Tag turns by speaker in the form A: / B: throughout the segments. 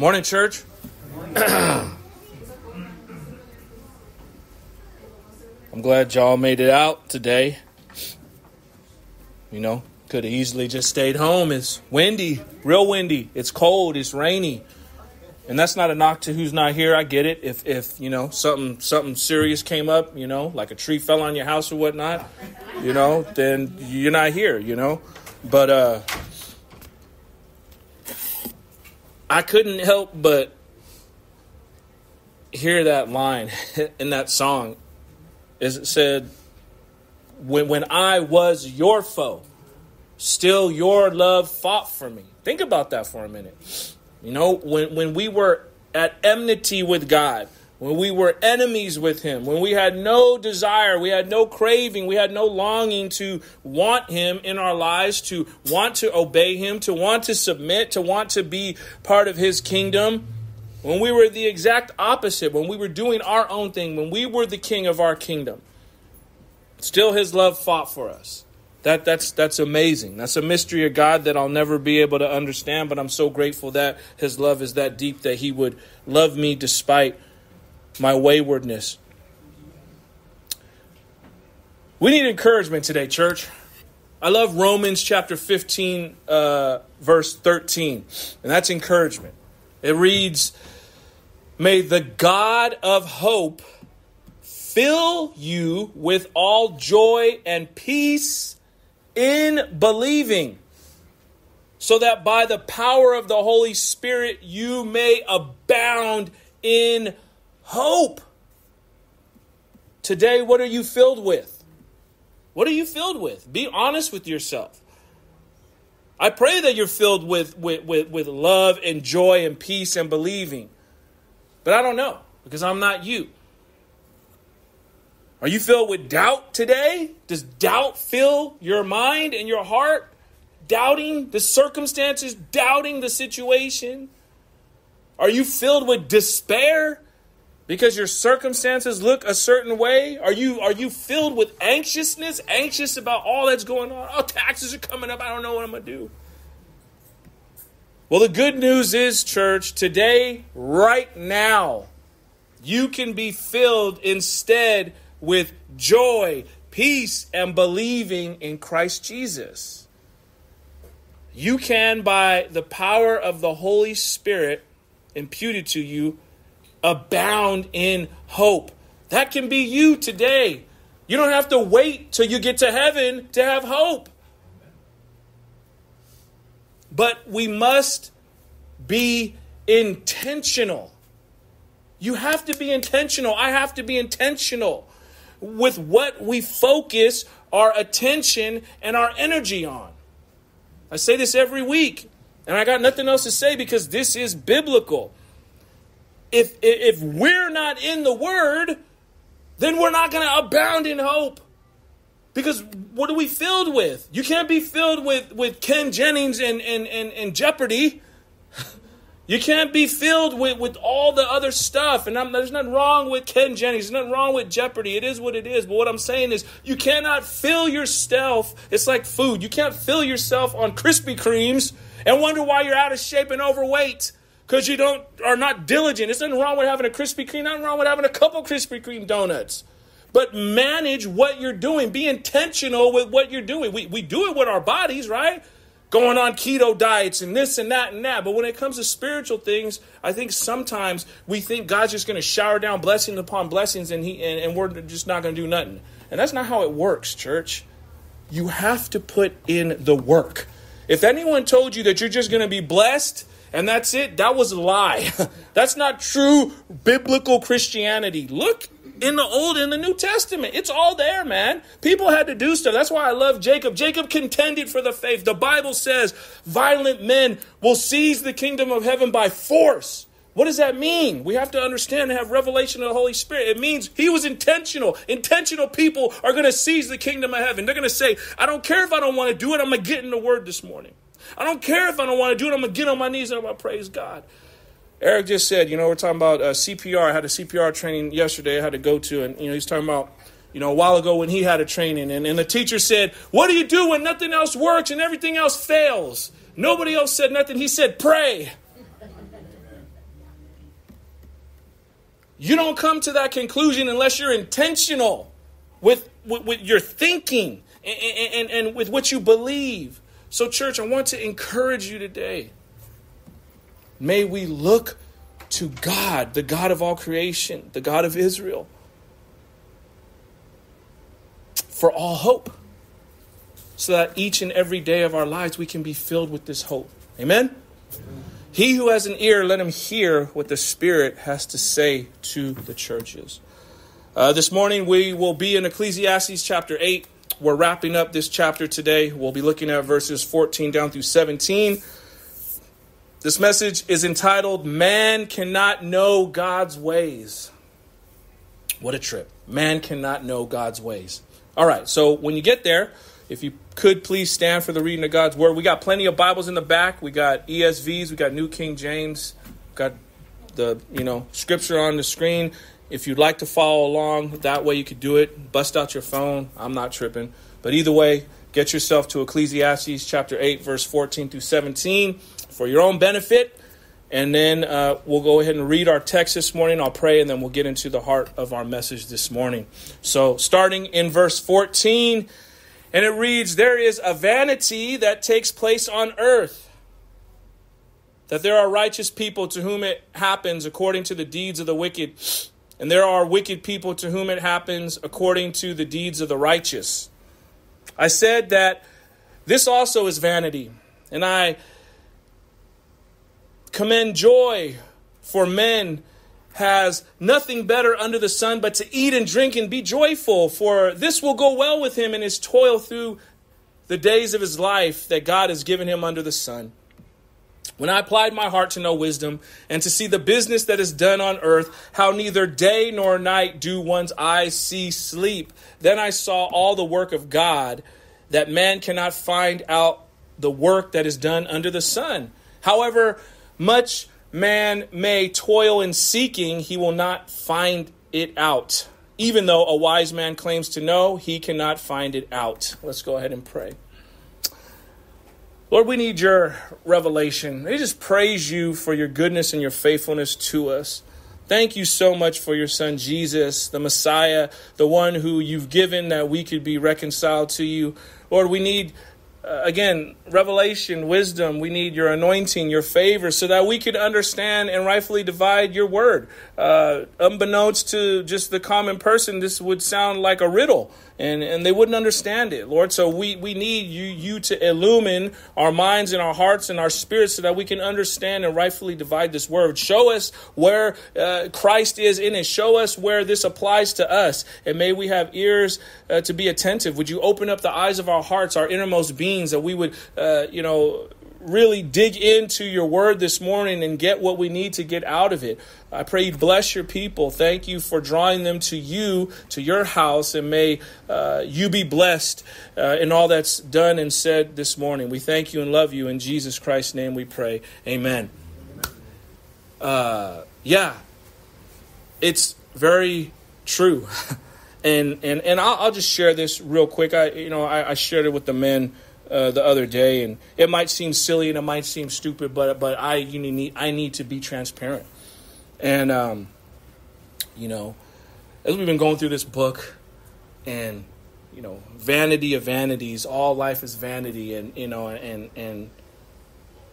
A: Morning, church. I'm glad y'all made it out today. You know, could have easily just stayed home. It's windy, real windy. It's cold, it's rainy. And that's not a knock to who's not here. I get it. If if you know something something serious came up, you know, like a tree fell on your house or whatnot, you know, then you're not here, you know. But uh I couldn't help but hear that line in that song as it said, when, when I was your foe, still your love fought for me. Think about that for a minute. You know, when, when we were at enmity with God, when we were enemies with Him, when we had no desire, we had no craving, we had no longing to want Him in our lives, to want to obey Him, to want to submit, to want to be part of His kingdom. When we were the exact opposite, when we were doing our own thing, when we were the king of our kingdom, still His love fought for us. That, that's, that's amazing. That's a mystery of God that I'll never be able to understand, but I'm so grateful that His love is that deep that He would love me despite my waywardness. We need encouragement today, church. I love Romans chapter 15, uh, verse 13, and that's encouragement. It reads, May the God of hope fill you with all joy and peace in believing, so that by the power of the Holy Spirit you may abound in hope. Today, what are you filled with? What are you filled with? Be honest with yourself. I pray that you're filled with, with, with, with love and joy and peace and believing. But I don't know because I'm not you. Are you filled with doubt today? Does doubt fill your mind and your heart? Doubting the circumstances, doubting the situation? Are you filled with despair because your circumstances look a certain way? Are you are you filled with anxiousness, anxious about all that's going on? Oh, taxes are coming up. I don't know what I'm going to do. Well, the good news is, church, today, right now, you can be filled instead with joy, peace, and believing in Christ Jesus. You can, by the power of the Holy Spirit imputed to you, abound in hope. That can be you today. You don't have to wait till you get to heaven to have hope. But we must be intentional. You have to be intentional. I have to be intentional with what we focus our attention and our energy on. I say this every week, and I got nothing else to say because this is biblical. If, if we're not in the Word, then we're not going to abound in hope. Because what are we filled with? You can't be filled with, with Ken Jennings and, and, and, and Jeopardy. You can't be filled with, with all the other stuff. And I'm, there's nothing wrong with Ken Jennings. There's nothing wrong with Jeopardy. It is what it is. But what I'm saying is, you cannot fill yourself. It's like food. You can't fill yourself on Krispy Kremes and wonder why you're out of shape and overweight because you don't are not diligent. There's nothing wrong with having a Krispy Kreme. Nothing wrong with having a couple Krispy Kreme donuts. But manage what you're doing. Be intentional with what you're doing. We, we do it with our bodies, right? going on keto diets and this and that and that. But when it comes to spiritual things, I think sometimes we think God's just going to shower down blessings upon blessings and he and, and we're just not going to do nothing. And that's not how it works, church. You have to put in the work. If anyone told you that you're just going to be blessed and that's it, that was a lie. that's not true biblical Christianity. Look in the Old and the New Testament. It's all there, man. People had to do stuff. That's why I love Jacob. Jacob contended for the faith. The Bible says violent men will seize the kingdom of heaven by force. What does that mean? We have to understand and have revelation of the Holy Spirit. It means he was intentional. Intentional people are going to seize the kingdom of heaven. They're going to say, I don't care if I don't want to do it. I'm going to get in the word this morning. I don't care if I don't want to do it. I'm going to get on my knees and I'm going to praise God. Eric just said, you know, we're talking about uh, CPR. I had a CPR training yesterday I had to go to, and, you know, he's talking about, you know, a while ago when he had a training, and, and the teacher said, What do you do when nothing else works and everything else fails? Nobody else said nothing. He said, Pray. You don't come to that conclusion unless you're intentional with, with, with your thinking and, and, and with what you believe. So, church, I want to encourage you today. May we look to God, the God of all creation, the God of Israel, for all hope, so that each and every day of our lives we can be filled with this hope. Amen? He who has an ear, let him hear what the Spirit has to say to the churches. Uh, this morning we will be in Ecclesiastes chapter 8. We're wrapping up this chapter today. We'll be looking at verses 14 down through 17. This message is entitled Man Cannot Know God's Ways. What a trip. Man cannot know God's ways. All right, so when you get there, if you could please stand for the reading of God's word. We got plenty of Bibles in the back. We got ESVs, we got New King James, got the, you know, scripture on the screen. If you'd like to follow along, that way you could do it. Bust out your phone. I'm not tripping. But either way, get yourself to Ecclesiastes chapter 8, verse 14 through 17 for your own benefit. And then uh, we'll go ahead and read our text this morning. I'll pray, and then we'll get into the heart of our message this morning. So, starting in verse 14, and it reads There is a vanity that takes place on earth, that there are righteous people to whom it happens according to the deeds of the wicked and there are wicked people to whom it happens according to the deeds of the righteous. I said that this also is vanity, and I commend joy for men has nothing better under the sun but to eat and drink and be joyful, for this will go well with him in his toil through the days of his life that God has given him under the sun. When I applied my heart to know wisdom and to see the business that is done on earth, how neither day nor night do one's eyes see sleep, then I saw all the work of God, that man cannot find out the work that is done under the sun. However much man may toil in seeking, he will not find it out. Even though a wise man claims to know, he cannot find it out. Let's go ahead and pray. Lord, we need your revelation. We just praise you for your goodness and your faithfulness to us. Thank you so much for your son Jesus, the Messiah, the one who you've given that we could be reconciled to you. Lord, we need uh, again, revelation, wisdom. We need your anointing, your favor, so that we could understand and rightfully divide your word. Uh, unbeknownst to just the common person, this would sound like a riddle and, and they wouldn't understand it, Lord. So we, we need you, you to illumine our minds and our hearts and our spirits so that we can understand and rightfully divide this word. Show us where uh, Christ is in it. Show us where this applies to us. And may we have ears uh, to be attentive. Would you open up the eyes of our hearts, our innermost beings, that we would, uh, you know, really dig into your word this morning and get what we need to get out of it. I pray you bless your people. Thank you for drawing them to you, to your house, and may uh, you be blessed uh, in all that's done and said this morning. We thank you and love you. In Jesus Christ's name we pray. Amen. Uh, yeah, it's very true. and and, and I'll, I'll, just share this real quick. I, you know, I, I shared it with the men uh, the other day, and it might seem silly and it might seem stupid, but but I you need I need to be transparent, and um, you know, as we've been going through this book, and you know, vanity of vanities, all life is vanity, and you know, and and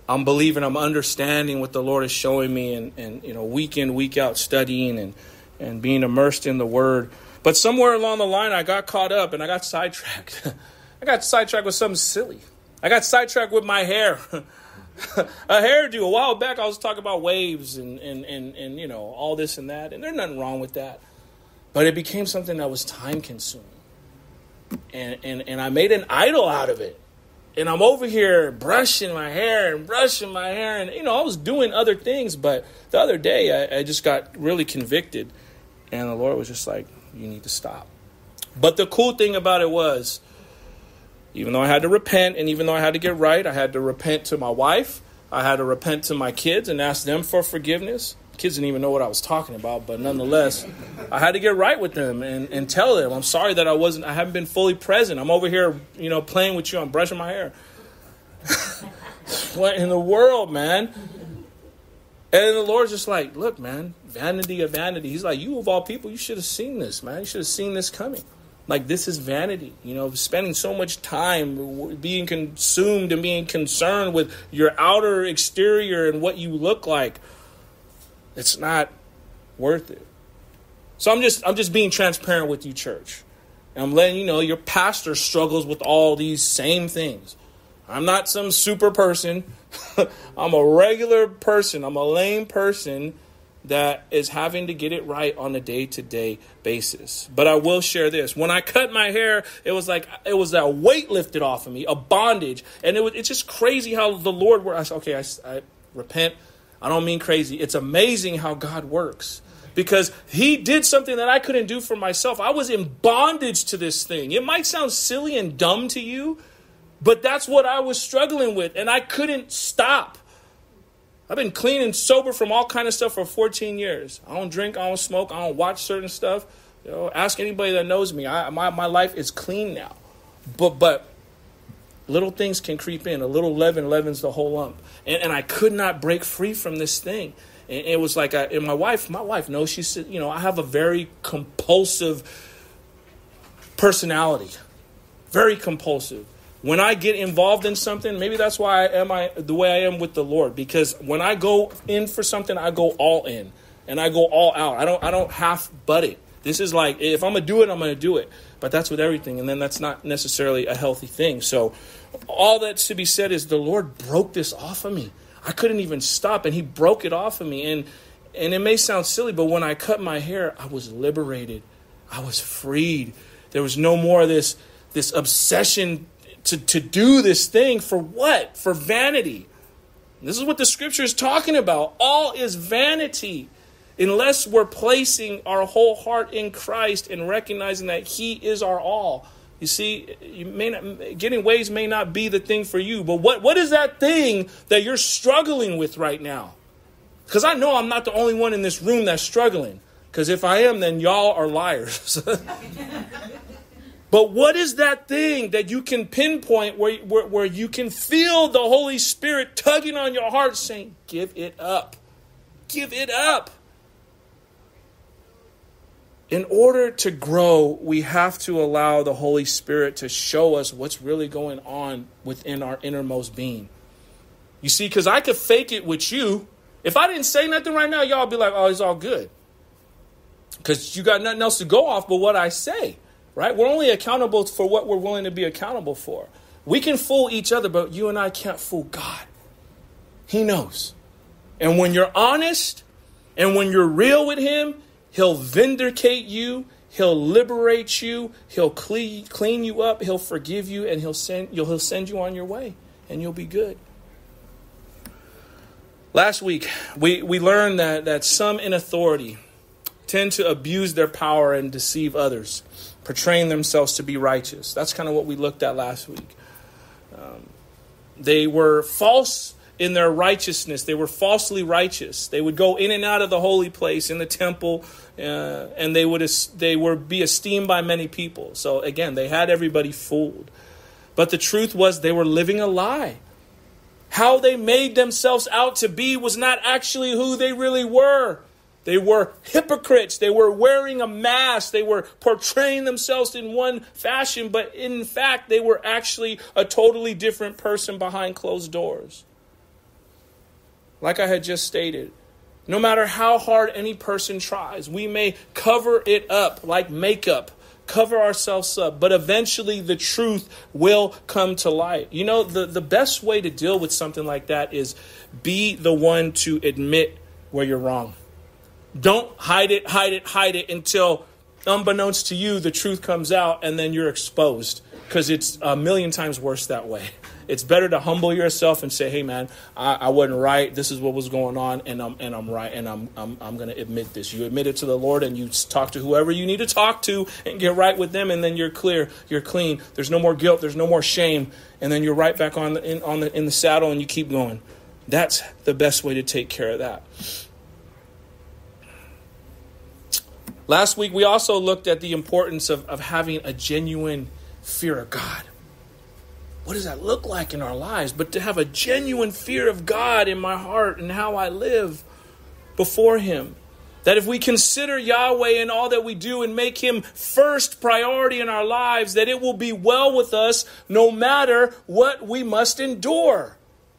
A: I'm believing, I'm understanding what the Lord is showing me, and and you know, week in week out studying and and being immersed in the Word. But somewhere along the line, I got caught up and I got sidetracked. I got sidetracked with something silly. I got sidetracked with my hair. a hairdo. A while back, I was talking about waves and, and, and, and, you know, all this and that. And there's nothing wrong with that. But it became something that was time consuming. And, and, and I made an idol out of it. And I'm over here brushing my hair and brushing my hair. And, you know, I was doing other things. But the other day, I, I just got really convicted. And the Lord was just like, you need to stop. But the cool thing about it was, even though I had to repent and even though I had to get right, I had to repent to my wife. I had to repent to my kids and ask them for forgiveness. kids didn't even know what I was talking about, but nonetheless, I had to get right with them and, and tell them I'm sorry that I wasn't I haven't been fully present. I'm over here, you know, playing with you, I'm brushing my hair. what in the world, man? And the Lord's just like, look, man, vanity of vanity. He's like, you of all people, you should have seen this, man. You should have seen this coming. Like, this is vanity. You know, spending so much time being consumed and being concerned with your outer exterior and what you look like. It's not worth it. So I'm just I'm just being transparent with you, church. And I'm letting you know your pastor struggles with all these same things. I'm not some super person. I'm a regular person. I'm a lame person that is having to get it right on a day-to-day basis. But I will share this. When I cut my hair, it was like it was a weight lifted off of me, a bondage. And it was it's just crazy how the Lord works. Okay, I, I repent. I don't mean crazy. It's amazing how God works because he did something that I couldn't do for myself. I was in bondage to this thing. It might sound silly and dumb to you, but that's what I was struggling with, and I couldn't stop. I've been clean and sober from all kind of stuff for 14 years. I don't drink, I don't smoke, I don't watch certain stuff. You know, ask anybody that knows me. I, my, my life is clean now. But but little things can creep in. A little leaven leavens the whole lump. And, and I could not break free from this thing. And it was like, I, and my wife, my wife knows. She said, you know, I have a very compulsive personality, very compulsive when I get involved in something, maybe that's why I am I the way I am with the Lord. Because when I go in for something, I go all in and I go all out. I don't I don't half butt it. This is like if I'm gonna do it, I'm gonna do it. But that's with everything, and then that's not necessarily a healthy thing. So all that's to be said is the Lord broke this off of me. I couldn't even stop, and He broke it off of me. And and it may sound silly, but when I cut my hair, I was liberated. I was freed. There was no more of this this obsession to, to do this thing for what? For vanity. This is what the scripture is talking about. All is vanity unless we're placing our whole heart in Christ and recognizing that He is our all. You see, you may not, getting waves may not be the thing for you, but what, what is that thing that you're struggling with right now? Because I know I'm not the only one in this room that's struggling. Because if I am, then y'all are liars. But what is that thing that you can pinpoint where, where, where, you can feel the Holy Spirit tugging on your heart saying, Give it up? Give it up. In order to grow, we have to allow the Holy Spirit to show us what's really going on within our innermost being. You see, because I could fake it with you. If I didn't say nothing right now, y'all be like, oh, it's all good. Because you got nothing else to go off but what I say right? We're only accountable for what we're willing to be accountable for. We can fool each other, but you and I can't fool God. He knows. And when you're honest and when you're real with Him, He'll vindicate you. He'll liberate you. He'll clean, you up. He'll forgive you, and he'll send he'll send you on your way, and you'll be good. Last week, we, we learned that, that some in authority tend to abuse their power and deceive others portraying themselves to be righteous. That's kind of what we looked at last week. Um, they were false in their righteousness. They were falsely righteous. They would go in and out of the holy place in the temple, uh, and they would they would be esteemed by many people. So again, they had everybody fooled. But the truth was they were living a lie. How they made themselves out to be was not actually who they really were. They were hypocrites. They were wearing a mask. They were portraying themselves in one fashion, but in fact, they were actually a totally different person behind closed doors. Like I had just stated, no matter how hard any person tries, we may cover it up like makeup, cover ourselves up, but eventually the truth will come to light. You know, the, the best way to deal with something like that is be the one to admit where you're wrong. Don't hide it, hide it, hide it until, unbeknownst to you, the truth comes out and then you're exposed. Because it's a million times worse that way. It's better to humble yourself and say, "Hey, man, I, I wasn't right. This is what was going on, and I'm and I'm right, and I'm I'm I'm going to admit this." You admit it to the Lord, and you talk to whoever you need to talk to, and get right with them, and then you're clear, you're clean. There's no more guilt, there's no more shame, and then you're right back on the in, on the in the saddle, and you keep going. That's the best way to take care of that. Last week, we also looked at the importance of, of having a genuine fear of God. What does that look like in our lives? But to have a genuine fear of God in my heart and how I live. before Him. That if we consider Yahweh in all that we do and make Him first priority in our lives, that it will be well with us no matter what we must endure.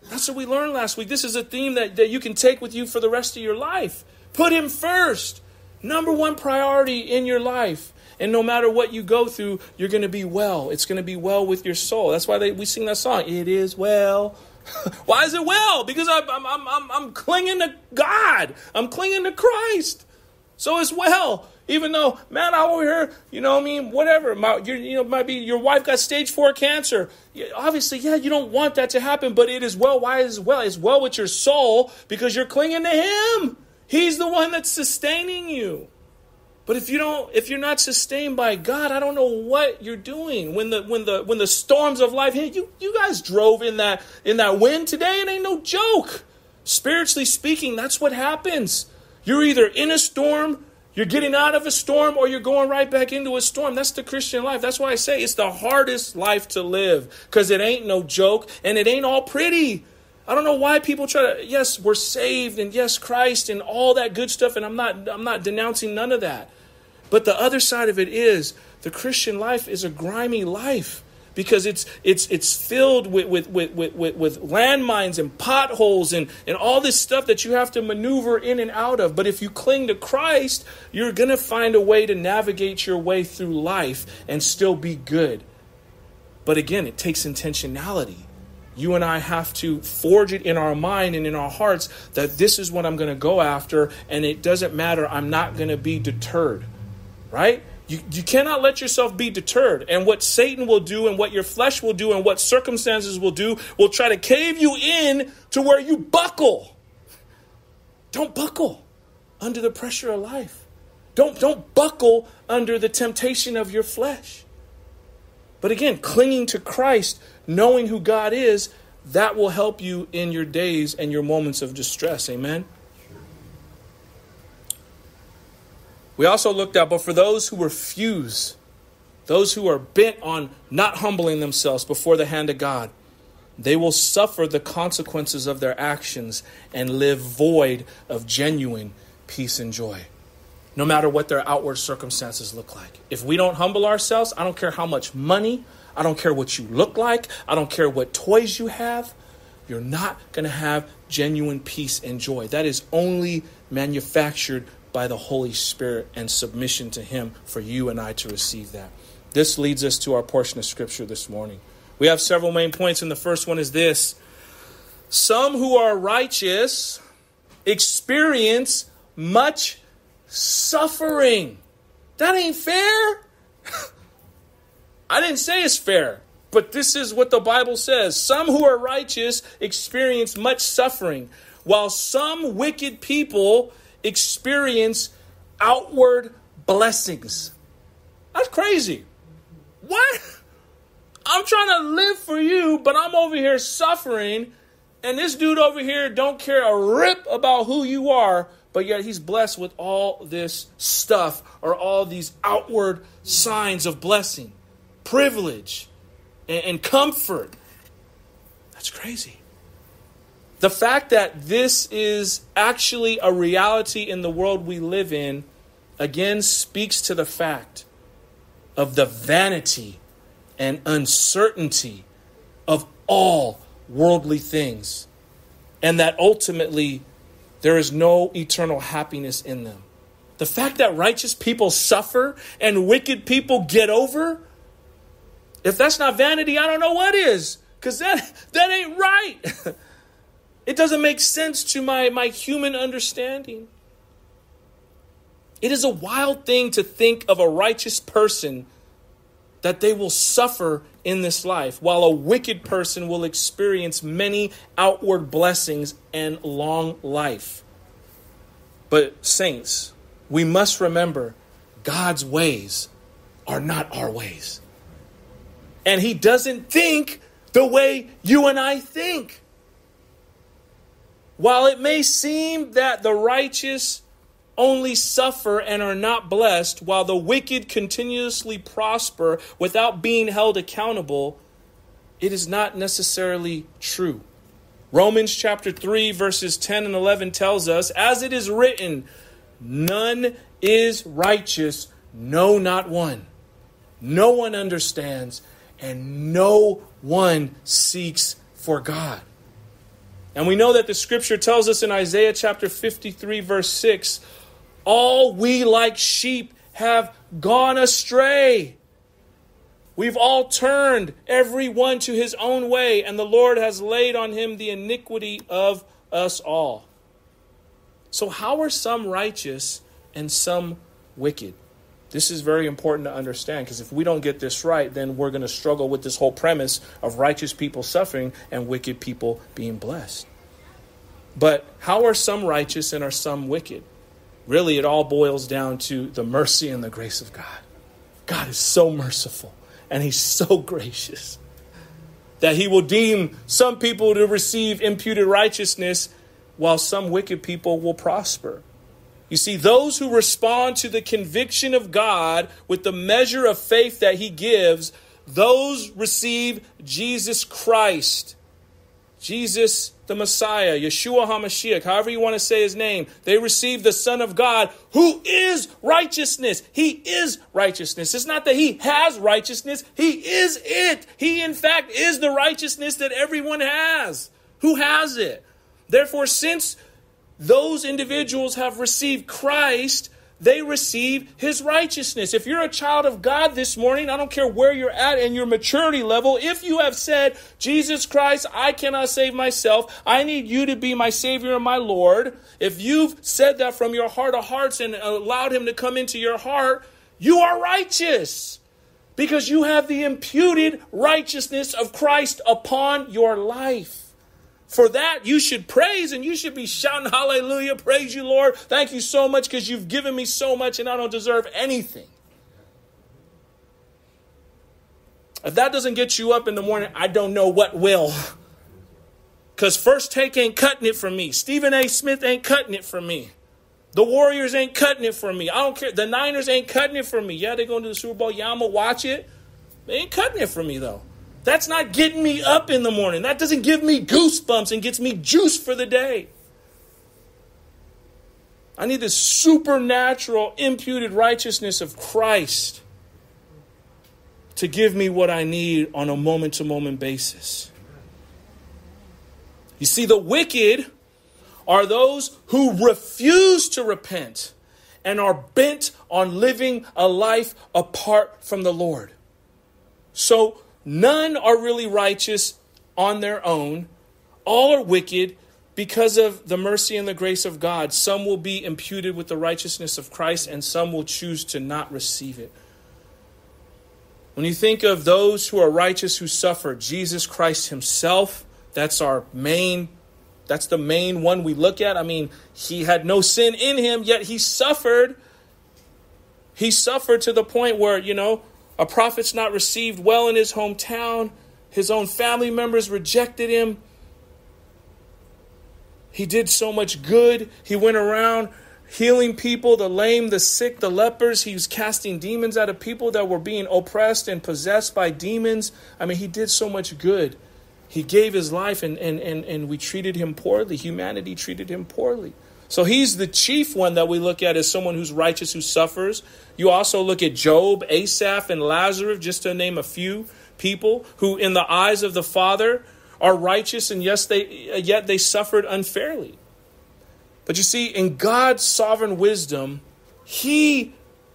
A: That's what we learned last week. This is a theme that, that you can take with you for the rest of your life. Put Him first, number one priority in your life. And no matter what you go through, you're going to be well. It's going to be well with your soul. That's why they, we sing that song. It is well. why is it well? Because I'm, I'm, I'm, I'm clinging to God. I'm clinging to Christ. So it's well. Even though, man, I over here, you know, I mean, whatever. My, you know, might be your wife got stage four cancer. Obviously, yeah, you don't want that to happen, but it is well. Why is it well? It's well with your soul because you're clinging to Him. He's the one that's sustaining you. But if you don't, if you're not sustained by God, I don't know what you're doing. When the when the when the storms of life hit you, you guys drove in that in that wind today. It ain't no joke. Spiritually speaking, that's what happens. You're either in a storm, you're getting out of a storm, or you're going right back into a storm. That's the Christian life. That's why I say it's the hardest life to live because it ain't no joke and it ain't all pretty. I don't know why people try to yes, we're saved and yes, Christ and all that good stuff and I'm not I'm not denouncing none of that. But the other side of it is the Christian life is a grimy life because it's it's it's filled with with, with, with, with, landmines and potholes and, and all this stuff that you have to maneuver in and out of. But if you cling to Christ, you're gonna find a way to navigate your way through life and still be good. But again, it takes intentionality. You and I have to forge it in our mind and in our hearts that this is what I'm going to go after, and it doesn't matter. I'm not going to be deterred right? You, you cannot let yourself be deterred. And what Satan will do, and what your flesh will do, and what circumstances will do, will try to cave you in to where you buckle. Don't buckle under the pressure of life. Don't, don't buckle under the temptation of your flesh. But again, clinging to Christ, knowing who God is, that will help you in your days and your moments of distress. Amen. We also looked at, but for those who refuse, those who are bent on not humbling themselves before the hand of God, they will suffer the consequences of their actions and live void of genuine peace and joy. No matter what their outward circumstances look like. If we don't humble ourselves, I don't care how much money, I don't care what you look like, I don't care what toys you have, you're not going to have genuine peace and joy. That is only manufactured by the Holy Spirit and submission to Him for you and I to receive that. This leads us to our portion of Scripture this morning. We have several main points, and the first one is this Some who are righteous experience much suffering. That ain't fair. I didn't say it's fair, but this is what the Bible says. Some who are righteous experience much suffering, while some wicked people experience outward blessings. That's crazy. What? I'm trying to live for you, but I'm over here suffering, and this dude over here don't care a rip about who you are, but yet he's blessed with all this stuff or all these outward signs of blessing, privilege, and, and comfort. That's crazy. The fact that this is actually a reality in the world we live in, again, speaks to the fact of the vanity and uncertainty of all worldly things, and that ultimately there is no eternal happiness in them. The fact that righteous people suffer and wicked people get over, if that's not vanity, I don't know what is, because that, that ain't right. It doesn't make sense to my, my human understanding. It is a wild thing to think of a righteous person that they will suffer in this life, while a wicked person will experience many outward blessings and long life. But, saints, we must remember God's ways are not our ways. And He doesn't think the way you and I think. While it may seem that the righteous only suffer and are not blessed, while the wicked continuously prosper without being held accountable, it is not necessarily true. Romans chapter 3, verses 10 and 11 tells us, As it is written, none is righteous, no, not one. No one understands, and no one seeks for God. And we know that the scripture tells us in Isaiah chapter 53, verse 6 all we like sheep have gone astray. We've all turned every one to his own way, and the Lord has laid on him the iniquity of us all. So, how are some righteous and some wicked? This is very important to understand because if we don't get this right, then we're going to struggle with this whole premise of righteous people suffering and wicked people being blessed. But how are some righteous and are some wicked? Really, it all boils down to the mercy and the grace of God. God is so merciful and He's so gracious that He will deem some people to receive imputed righteousness while some wicked people will prosper. You see, those who respond to the conviction of God with the measure of faith that He gives, those receive Jesus Christ. Jesus the Messiah, Yeshua HaMashiach, however you want to say his name, they receive the Son of God who is righteousness. He is righteousness. It's not that he has righteousness, he is it. He, in fact, is the righteousness that everyone has. Who has it? Therefore, since those individuals have received Christ, they receive his righteousness. If you're a child of God this morning, I don't care where you're at in your maturity level, if you have said, Jesus Christ, I cannot save myself, I need you to be my Savior and my Lord, if you've said that from your heart of hearts and allowed him to come into your heart, you are righteous because you have the imputed righteousness of Christ upon your life. For that, you should praise and you should be shouting, Hallelujah, praise you, Lord. Thank you so much because you've given me so much and I don't deserve anything. If that doesn't get you up in the morning, I don't know what will. Because First Take ain't cutting it for me. Stephen A. Smith ain't cutting it for me. The Warriors ain't cutting it for me. I don't care. The Niners ain't cutting it for me. Yeah, they're going to the Super Bowl. Yeah, I'm going to watch it. They ain't cutting it for me, though. That's not getting me up in the morning. That doesn't give me goosebumps and gets me juice for the day. I need the supernatural imputed righteousness of Christ to give me what I need on a moment to moment basis. You see, the wicked are those who refuse to repent and are bent on living a life apart from the Lord. So, None are really righteous on their own. All are wicked because of the mercy and the grace of God. Some will be imputed with the righteousness of Christ, and some will choose to not receive it. When you think of those who are righteous who suffer, Jesus Christ Himself, that's our main, that's the main one we look at. I mean, He had no sin in Him, yet He suffered. He suffered to the point where, you know, a prophet's not received well in his hometown. His own family members rejected him. He did so much good. He went around healing people, the lame, the sick, the lepers. He was casting demons out of people that were being oppressed and possessed by demons. I mean, he did so much good. He gave his life, and, and, and, and we treated him poorly. Humanity treated him poorly. So he's the chief one that we look at as someone who's righteous, who suffers. You also look at Job, Asaph, and Lazarus, just to name a few people who, in the eyes of the Father, are righteous, and yes, they yet they suffered unfairly. But you see, in God's sovereign wisdom, He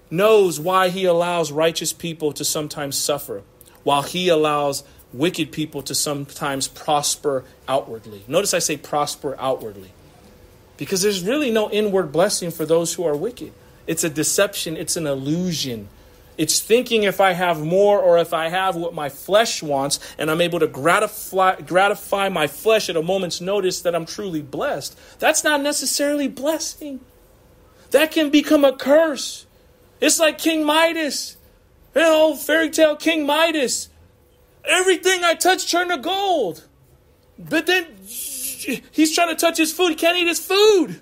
A: knows why He allows righteous people to sometimes suffer, while He allows wicked people to sometimes prosper outwardly. Notice I say prosper outwardly. Because there's really no inward blessing for those who are wicked. It's a deception, it's an illusion. It's thinking if I have more or if I have what my flesh wants and I'm able to gratify, gratify my flesh at a moment's notice that I'm truly blessed. That's not necessarily blessing. That can become a curse. It's like King Midas. You know, fairy tale King Midas. Everything I touch turned to gold. But then he's trying to touch his food. He can't eat his food.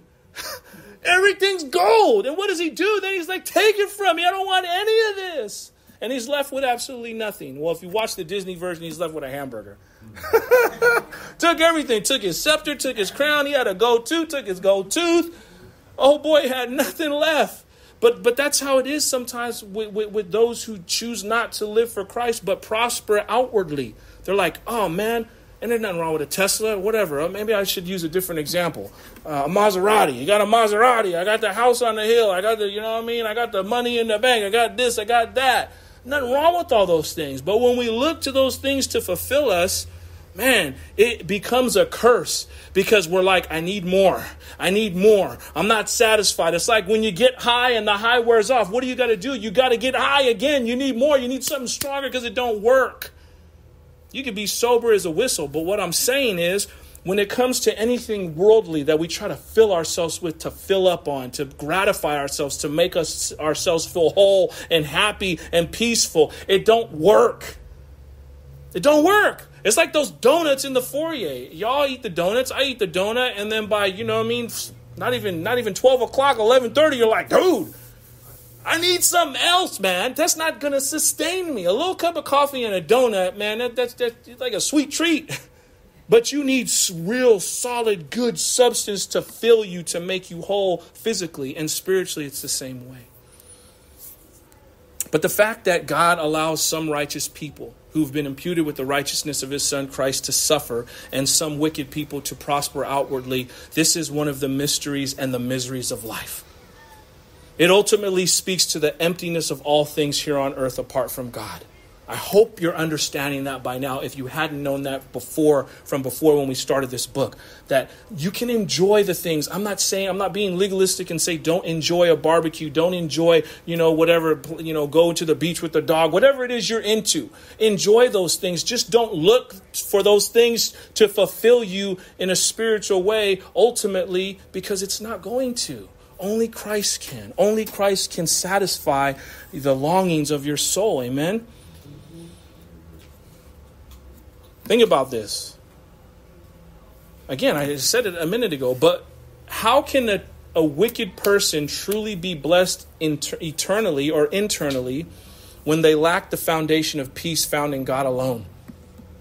A: Everything's gold. And what does he do? Then he's like, take it from me. I don't want any of this. And he's left with absolutely nothing. Well, if you watch the Disney version, he's left with a hamburger. took everything. Took his scepter, took his crown. He had a gold tooth, took his gold tooth. Oh boy had nothing left. But but that's how it is sometimes with, with, with those who choose not to live for Christ but prosper outwardly. They're like, oh man, and there's nothing wrong with a Tesla, whatever. Maybe I should use a different example. Uh, a Maserati. You got a Maserati. I got the house on the hill. I got the, you know what I mean? I got the money in the bank. I got this. I got that. Nothing wrong with all those things. But when we look to those things to fulfill us, man, it becomes a curse because we're like, I need more. I need more. I'm not satisfied. It's like when you get high and the high wears off. What do you got to do? You got to get high again. You need more. You need something stronger because it don't work. You can be sober as a whistle, but what I'm saying is, when it comes to anything worldly that we try to fill ourselves with, to fill up on, to gratify ourselves, to make us ourselves feel whole and happy and peaceful, it don't work. It don't work. It's like those donuts in the foyer. Y'all eat the donuts, I eat the donut, and then by you know what I mean, not even not even twelve o'clock, eleven thirty, you're like, dude, I need something else, man. That's not gonna sustain me. A little cup of coffee and a donut, man. That, that's that's like a sweet treat. But you need real, solid, good substance to fill you, to make you whole physically and spiritually. It's the same way. But the fact that God allows some righteous people who've been imputed with the righteousness of his son Christ to suffer and some wicked people to prosper outwardly, this is one of the mysteries and the miseries of life. It ultimately speaks to the emptiness of all things here on earth apart from God. I hope you're understanding that by now if you hadn't known that before from before when we started this book that you can enjoy the things. I'm not saying I'm not being legalistic and say don't enjoy a barbecue, don't enjoy, you know, whatever, you know, go to the beach with the dog, whatever it is you're into. Enjoy those things. Just don't look for those things to fulfill you in a spiritual way ultimately because it's not going to. Only Christ can. Only Christ can satisfy the longings of your soul. Amen. Think about this. Again, I said it a minute ago, but how can a, a wicked person truly be blessed inter- eternally or internally when they lack the foundation of peace found in God alone?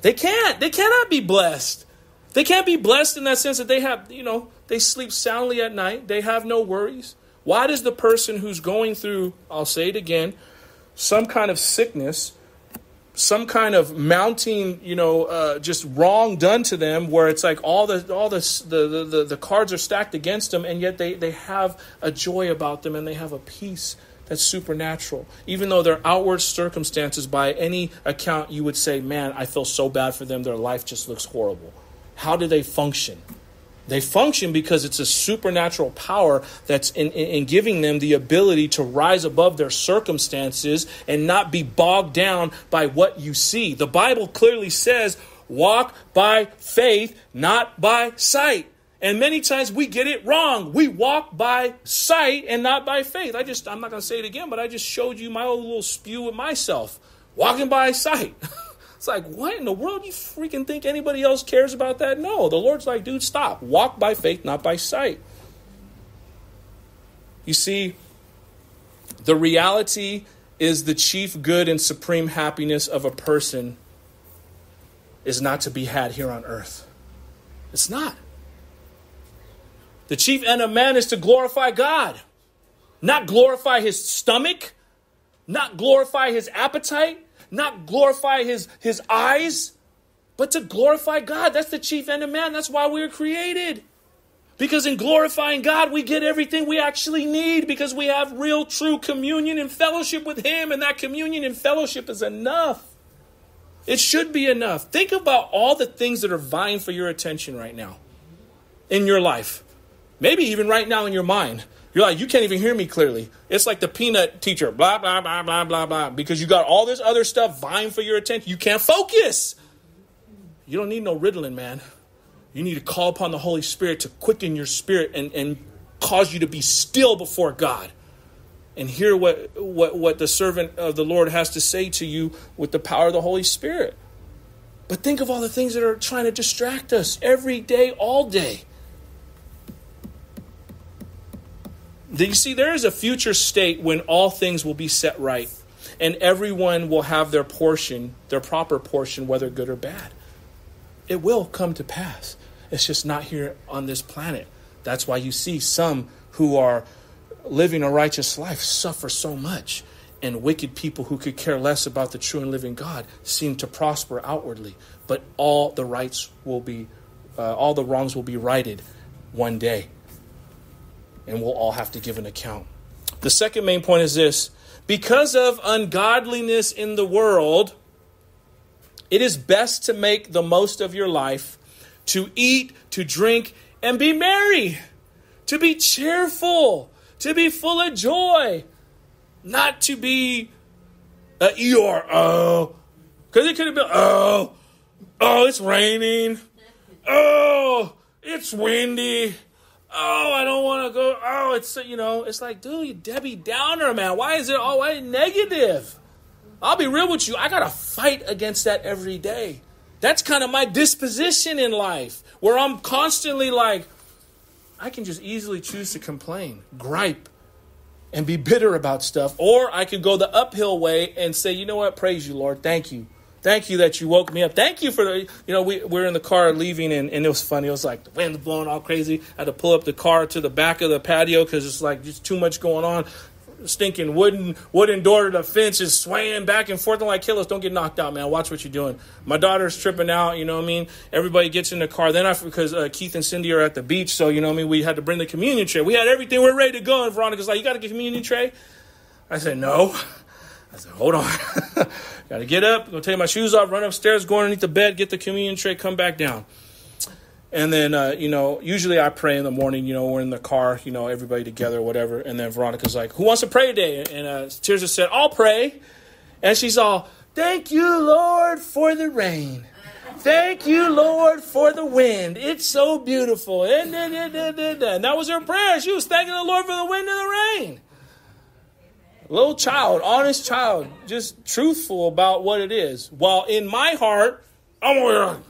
A: They can't. They cannot be blessed. They can't be blessed in that sense that they have, you know, they sleep soundly at night, they have no worries. Why does the person who's going through, I'll say it again, some kind of sickness some kind of mounting, you know, uh, just wrong done to them, where it's like all the all the, the the the cards are stacked against them, and yet they they have a joy about them and they have a peace that's supernatural. Even though their outward circumstances, by any account, you would say, "Man, I feel so bad for them. Their life just looks horrible." How do they function? They function because it's a supernatural power that's in, in, in, giving them the ability to rise above their circumstances and not be bogged down by what you see. The Bible clearly says, walk by faith, not by sight. And many times we get it wrong. We walk by sight and not by faith. I just, I'm not going to say it again, but I just showed you my own little spew with myself. Walking by sight. It's like, what in the world you freaking think anybody else cares about that? No, the Lord's like, dude, stop. Walk by faith, not by sight. You see, the reality is the chief good and supreme happiness of a person is not to be had here on earth. It's not. The chief end of man is to glorify God, not glorify his stomach, not glorify his appetite, not glorify his, his eyes, but to glorify God. That's the chief end of man. That's why we were created. Because in glorifying God, we get everything we actually need because we have real, true communion and fellowship with Him, and that communion and fellowship is enough. It should be enough. Think about all the things that are vying for your attention right now in your life. Maybe even right now in your mind. You're like, you can't even hear me clearly. It's like the peanut teacher, blah, blah, blah, blah, blah, blah, because you got all this other stuff vying for your attention. You can't focus. You don't need no riddling, man. You need to call upon the Holy Spirit to quicken your spirit and, and cause you to be still before God and hear what, what, what the servant of the Lord has to say to you with the power of the Holy Spirit. But think of all the things that are trying to distract us every day, all day. You see, there is a future state when all things will be set right and everyone will have their portion, their proper portion, whether good or bad. it will come to pass. It's just not here on this planet. That's why you see some who are living a righteous life suffer so much. And wicked people who could care less about the true and living God seem to prosper outwardly. But all the rights will be, uh, all the wrongs will be righted one day. And we'll all have to give an account. The second main point is this. Because of ungodliness in the world, it is best to make the most of your life, to eat, to drink, and be merry, to be cheerful, to be full of joy, not to be a Eeyore, oh, because it could have been, oh, oh, it's raining, oh, it's windy, oh, I don't want to go, oh, it's, you know, it's like, dude, you Debbie Downer, man, why is it always negative? I'll be real with you, I got to fight against that every day. That's kind of my disposition in life, where I'm constantly like, I can just easily choose to complain, gripe, and be bitter about stuff. Or I could go the uphill way and say, you know what? Praise you, Lord. Thank you. Thank you that you woke me up. Thank you for the, you know, we, we are in the car leaving and, and it was funny. It was like the wind blowing all crazy. I had to pull up the car to the back of the patio because it's like just too much going on stinking wooden wooden door to the fence is swaying back and forth. and like, kill us, don't get knocked out, man. Watch what you're doing. My daughter's tripping out, you know what I mean? Everybody gets in the car. Then I, because uh, Keith and Cindy are at the beach, so, you know what I mean? We had to bring the communion tray. We had everything, we're ready to go. And Veronica's like, you got a communion tray? I said, no. I said, hold on. got to get up, go take my shoes off, run upstairs, go underneath the bed, get the communion tray, come back down. And then, uh, you know, usually I pray in the morning, you know, we're in the car, you know, everybody together, whatever. And then Veronica's like, who wants to pray today? And uh, Tirza said, I'll pray. And she's all, thank you, Lord, for the rain. Thank you, Lord, for the wind. It's so beautiful. And, that was her prayer. She was thanking the Lord for the wind and the rain. Little child, honest child, just truthful about what it is. While in my heart, I'm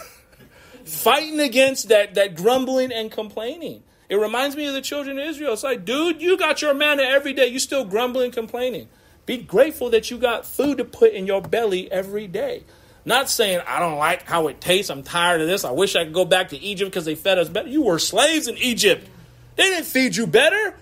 A: fighting against that, that grumbling and complaining. It reminds me of the children of Israel. It's like, dude, you got your manna every day. You still grumbling, complaining. Be grateful that you got food to put in your belly every day. Not saying, I don't like how it tastes. I'm tired of this. I wish I could go back to Egypt because they fed us better. You were slaves in Egypt. They didn't feed you better.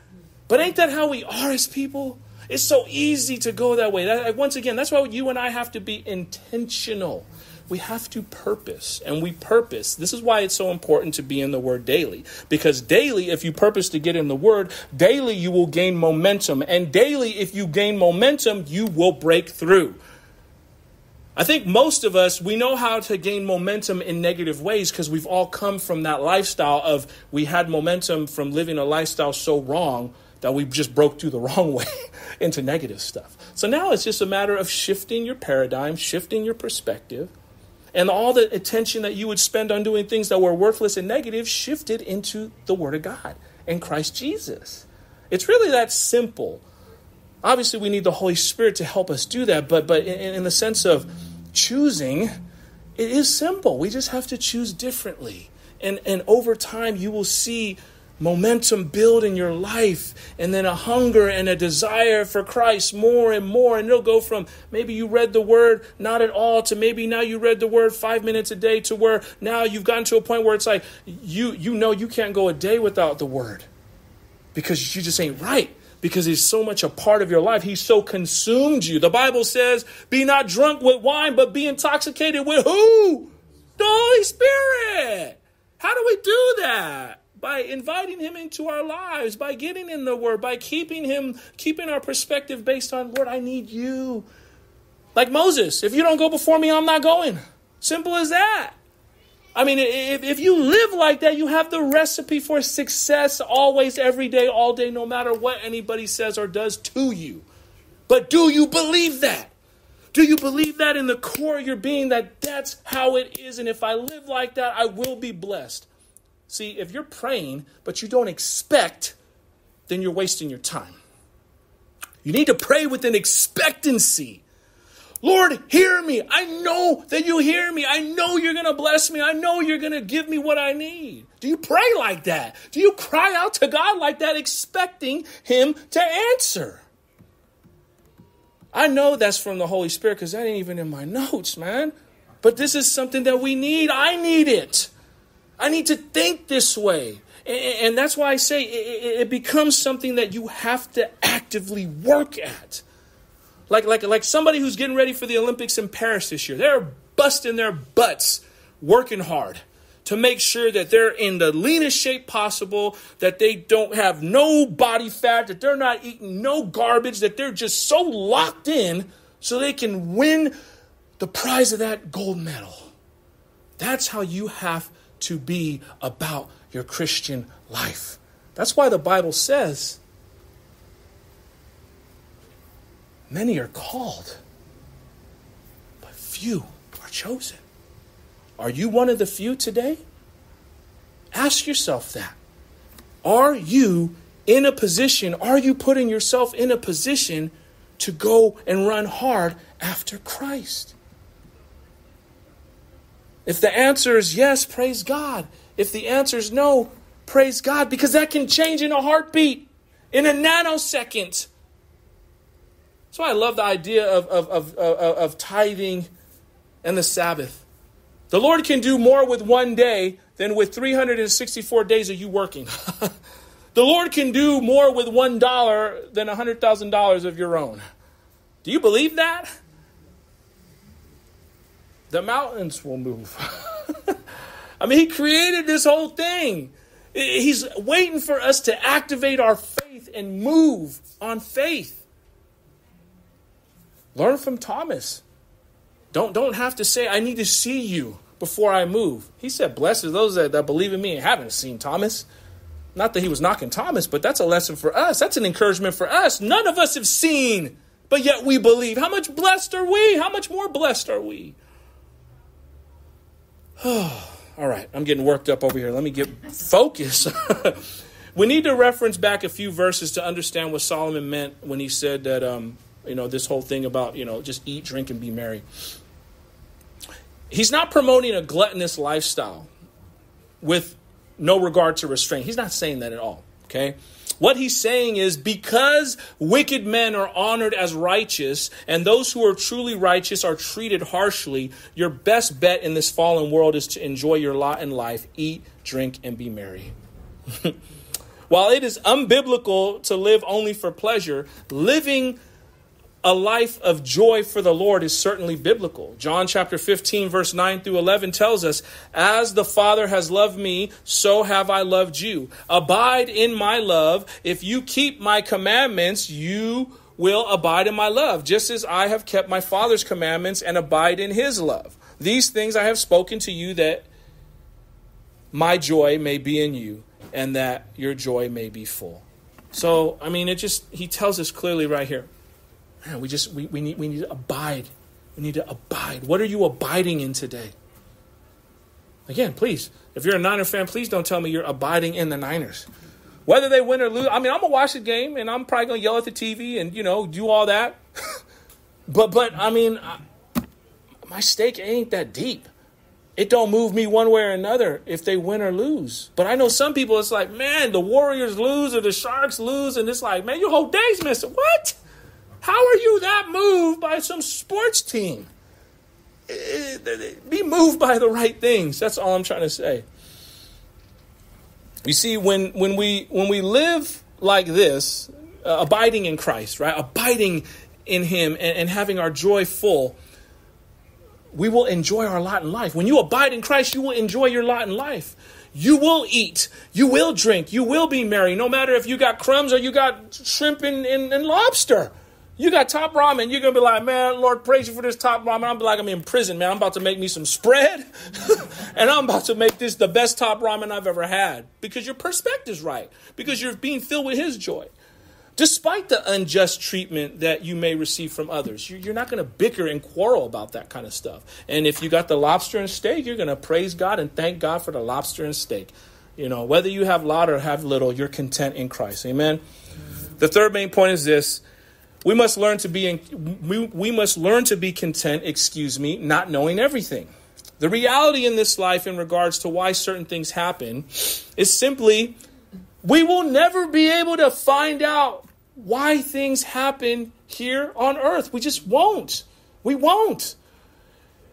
A: But ain't that how we are as people? It's so easy to go that way. That, once again, that's why you and I have to be intentional. We have to purpose and we purpose. This is why it's so important to be in the word daily. Because daily if you purpose to get in the word daily you will gain momentum. And daily if you gain momentum you will break through. I think most of us, we know how to gain momentum in negative ways because we've all come from that lifestyle of we had momentum from living a lifestyle so wrong that we just broke through the wrong way into negative stuff. So now it's just a matter of shifting your paradigm, shifting your perspective, and all the attention that you would spend on doing things that were worthless and negative shifted into the Word of God and Christ Jesus. It's really that simple. Obviously, we need the Holy Spirit to help us do that, but, but in, in the sense of choosing, it is simple. We just have to choose differently. And, and over time, you will see momentum build in your life and then a hunger and a desire for Christ more and more. And it'll go from maybe you read the word not at all to maybe now you read the word 5 minutes a day to where now you've gotten to a point where it's like you you know you can't go a day without the word. Because you just ain't right. Because he's so much a part of your life. He's so consumed you. The bible says be not drunk with wine but be intoxicated with who? The holy spirit. How do we do that by inviting him into our lives, by getting in the word, by keeping him, keeping our perspective based on, Lord, I need you. Like Moses, if you don't go before me, I'm not going. Simple as that. I mean, if, if you live like that, you have the recipe for success always, every day, all day, no matter what anybody says or does to you. But do you believe that? Do you believe that in the core of your being that that's how it is? And if I live like that, I will be blessed. See, if you're praying but you don't expect, then you're wasting your time. You need to pray with an expectancy. Lord, hear me. I know that you hear me. I know you're going to bless me. I know you're going to give me what I need. Do you pray like that? Do you cry out to God like that, expecting Him to answer? I know that's from the Holy Spirit because that ain't even in my notes, man. But this is something that we need. I need it. I need to think this way. And that's why I say it becomes something that you have to actively work at. Like, like, like somebody who's getting ready for the Olympics in Paris this year. They're busting their butts, working hard to make sure that they're in the leanest shape possible, that they don't have no body fat, that they're not eating no garbage, that they're just so locked in so they can win the prize of that gold medal. That's how you have to be about your Christian life. That's why the Bible says many are called, but few are chosen. Are you one of the few today? Ask yourself that. Are you in a position, are you putting yourself in a position to go and run hard after Christ? If the answer is yes, praise God. If the answer is no, praise God, because that can change in a heartbeat, in a nanosecond. So I love the idea of, of, of, of, of tithing and the Sabbath. The Lord can do more with one day than with 364 days of you working. the Lord can do more with one dollar than $100,000 of your own. Do you believe that? The mountains will move. I mean, He created this whole thing. He's waiting for us to activate our faith and move on faith. Learn from Thomas. Don't, don't have to say, I need to see you before I move. He said, Blessed are those that, that believe in me and haven't seen Thomas. Not that he was knocking Thomas, but that's a lesson for us. That's an encouragement for us. None of us have seen, but yet we believe. How much blessed are we? How much more blessed are we? All right, I'm getting worked up over here. Let me get focus. we need to reference back a few verses to understand what Solomon meant when he said that, um, you know, this whole thing about, you know, just eat, drink, and be merry. He's not promoting a gluttonous lifestyle with no regard to restraint. He's not saying that at all, okay? What he's saying is because wicked men are honored as righteous and those who are truly righteous are treated harshly, your best bet in this fallen world is to enjoy your lot in life, eat, drink, and be merry. While it is unbiblical to live only for pleasure, living a life of joy for the Lord is certainly biblical. John chapter 15, verse 9 through 11 tells us, As the Father has loved me, so have I loved you. Abide in my love. If you keep my commandments, you will abide in my love, just as I have kept my Father's commandments and abide in his love. These things I have spoken to you that my joy may be in you and that your joy may be full. So, I mean, it just, he tells us clearly right here Man, we just we, we need we need to abide. We need to abide. What are you abiding in today? Again, please, if you're a Niner fan, please don't tell me you're abiding in the Niners. Whether they win or lose, I mean, I'm gonna watch the game and I'm probably gonna yell at the TV and you know do all that. but but I mean, I, my stake ain't that deep. It don't move me one way or another if they win or lose. But I know some people, it's like, man, the Warriors lose or the Sharks lose, and it's like, man, your whole day's missing. What? How are you that moved by some sports team? Eh, eh, eh, be moved by the right things. That's all I'm trying to say. You see, when, when, we, when we live like this, uh, abiding in Christ, right? Abiding in Him and, and having our joy full, we will enjoy our lot in life. When you abide in Christ, you will enjoy your lot in life. You will eat. You will drink. You will be merry, no matter if you got crumbs or you got shrimp and, and, and lobster. You got top ramen, you're gonna be like, man, Lord, praise you for this top ramen. I'm like, I'm in prison, man. I'm about to make me some spread, and I'm about to make this the best top ramen I've ever had because your perspective's right, because you're being filled with His joy. Despite the unjust treatment that you may receive from others, you're not going to bicker and quarrel about that kind of stuff. And if you got the lobster and steak, you're going to praise God and thank God for the lobster and steak. You know, whether you have lot or have little, you're content in Christ. Amen. The third main point is this we must learn to be in, we, we must learn to be content, excuse me, not knowing everything. The reality in this life in regards to why certain things happen is simply we will never be able to find out why things happen here on earth. We just won't. We won't.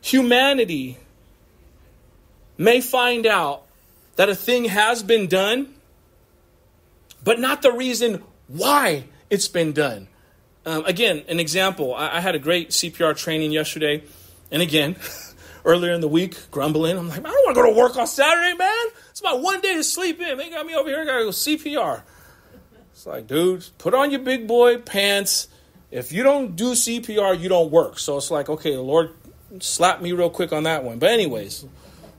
A: humanity may find out that a thing has been done, but not the reason why it's been done. Um, again, an example I, I had a great CPR training yesterday, and again, earlier in the week, grumbling. I'm like, I don't want to go to work on Saturday, man. It's my one day to sleep in. They got me over here. I got to go CPR. It's like, dude, put on your big boy pants. If you don't do CPR, you don't work. So it's like, okay, the Lord slapped me real quick on that one. But, anyways,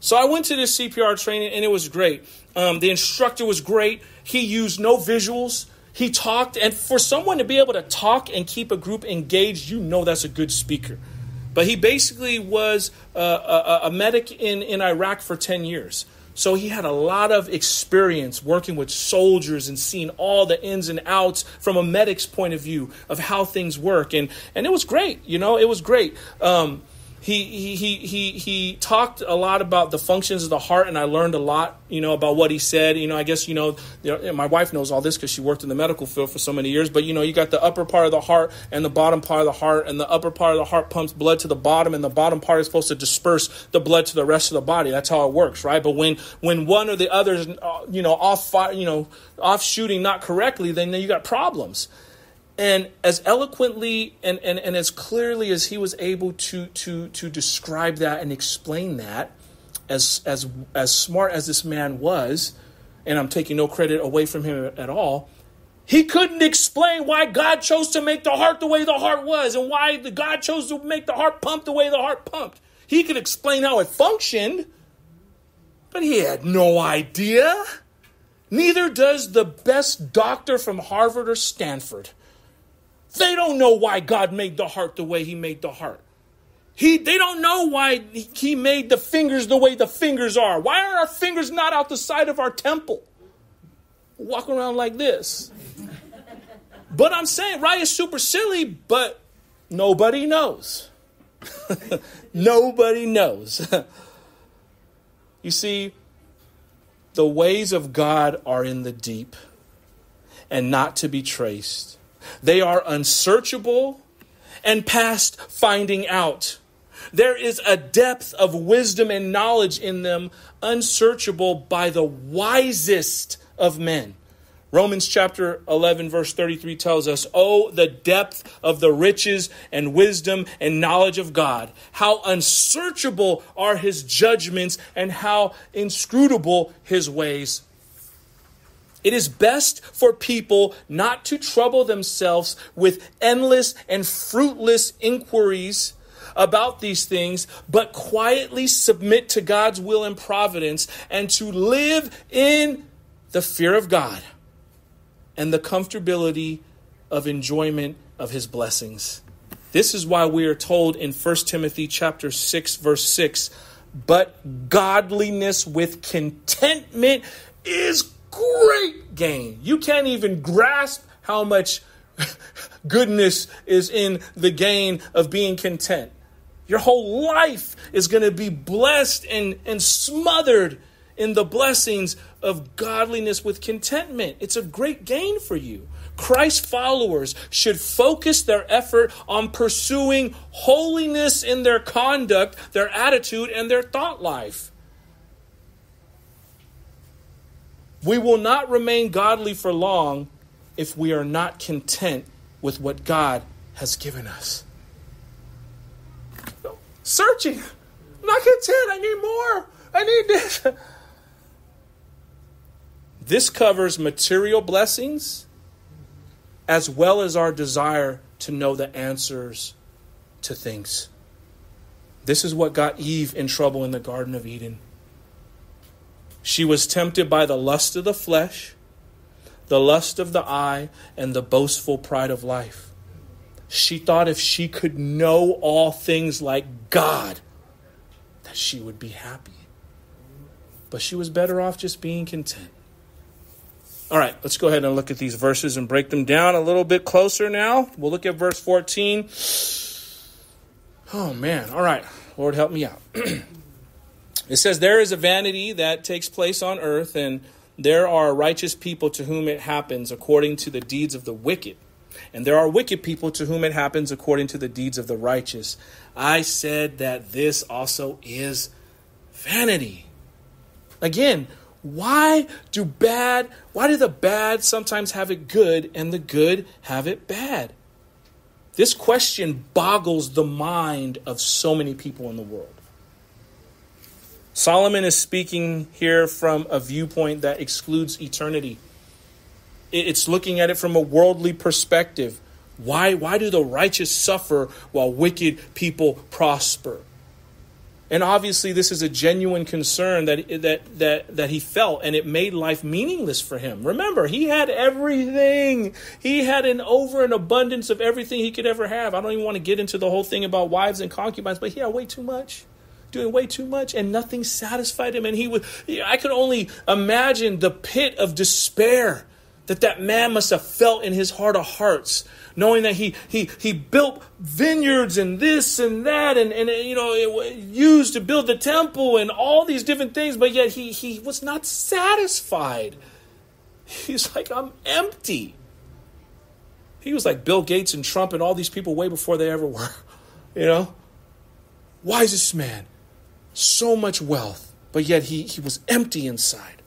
A: so I went to this CPR training and it was great. Um, the instructor was great. He used no visuals. He talked, and for someone to be able to talk and keep a group engaged, you know that's a good speaker. But he basically was a, a, a medic in, in Iraq for 10 years. So he had a lot of experience working with soldiers and seeing all the ins and outs from a medic's point of view of how things work. And, and it was great, you know, it was great. Um, he, he, he, he, talked a lot about the functions of the heart, and I learned a lot, you know, about what he said. You know, I guess, you know, you know my wife knows all this because she worked in the medical field for so many years, but, you know, you got the upper part of the heart and the bottom part of the heart, and the upper part of the heart pumps blood to the bottom, and the bottom part is supposed to disperse the blood to the rest of the body. That's how it works, right? But when, when one or the other is, uh, you know, off, you know, off shooting not correctly, then you got problems and as eloquently and, and, and as clearly as he was able to to to describe that and explain that as as as smart as this man was and i'm taking no credit away from him at all he couldn't explain why god chose to make the heart the way the heart was and why the god chose to make the heart pump the way the heart pumped. He could explain how it functioned but he had no idea. Neither does the best doctor from harvard or stanford they don't know why God made the heart the way He made the heart. He, they don't know why He made the fingers the way the fingers are. Why are our fingers not out the side of our temple? Walk around like this. But I'm saying, right, it's super silly, but nobody knows. nobody knows. you see, the ways of God are in the deep and not to be traced. They are unsearchable and past finding out. There is a depth of wisdom and knowledge in them unsearchable by the wisest of men. Romans chapter 11, verse 33 tells us, Oh, the depth of the riches and wisdom and knowledge of God! How unsearchable are his judgments and how inscrutable his ways. It is best for people not to trouble themselves with endless and fruitless inquiries about these things, but quietly submit to God's will and providence and to live in the fear of God and the comfortability of enjoyment of his blessings. This is why we are told in 1 Timothy chapter 6 verse 6, but godliness with contentment is great gain. You can't even grasp how much goodness is in the gain of being content. Your whole life is going to be blessed and, and smothered in the blessings of godliness with contentment. It's a great gain for you. Christ followers should focus their effort on pursuing holiness in their conduct, their attitude, and their thought life. We will not remain godly for long if we are not content with what God has given us. Searching. I'm not content. I need more. I need this. This covers material blessings as well as our desire to know the answers to things. This is what got Eve in trouble in the Garden of Eden. She was tempted by the lust of the flesh, the lust of the eye, and the boastful pride of life. She thought if she could know all things like God, that she would be happy. But she was better off just being content. All right, let's go ahead and look at these verses and break them down a little bit closer now. We'll look at verse 14. Oh, man. All right. Lord, help me out. It says, There is a vanity that takes place on earth, and there are righteous people to whom it happens according to the deeds of the wicked. And there are wicked people to whom it happens according to the deeds of the righteous. I said that this also is vanity. Again, why do bad, why do the bad sometimes have it good and the good have it bad? This question boggles the mind of so many people in the world. Solomon is speaking here from a viewpoint that excludes eternity. It's looking at it from a worldly perspective. Why, why do the righteous suffer while wicked people prosper? And obviously, this is a genuine concern that, that, that, that he felt, and it made life meaningless for him. Remember, he had everything. He had an over and abundance of everything he could ever have. I don't even want to get into the whole thing about wives and concubines, but he had way too much doing way too much and nothing satisfied him. And he would i could only imagine the pit of despair that that man must have felt in his heart of hearts knowing that he he he built vineyards and this and that and and you know it used to build the temple and all these different things but yet he he was not satisfied. He's like i'm empty. He was like bill gates and trump and all these people way before they ever were you know? Why is this man so much wealth, but yet he, he was empty inside.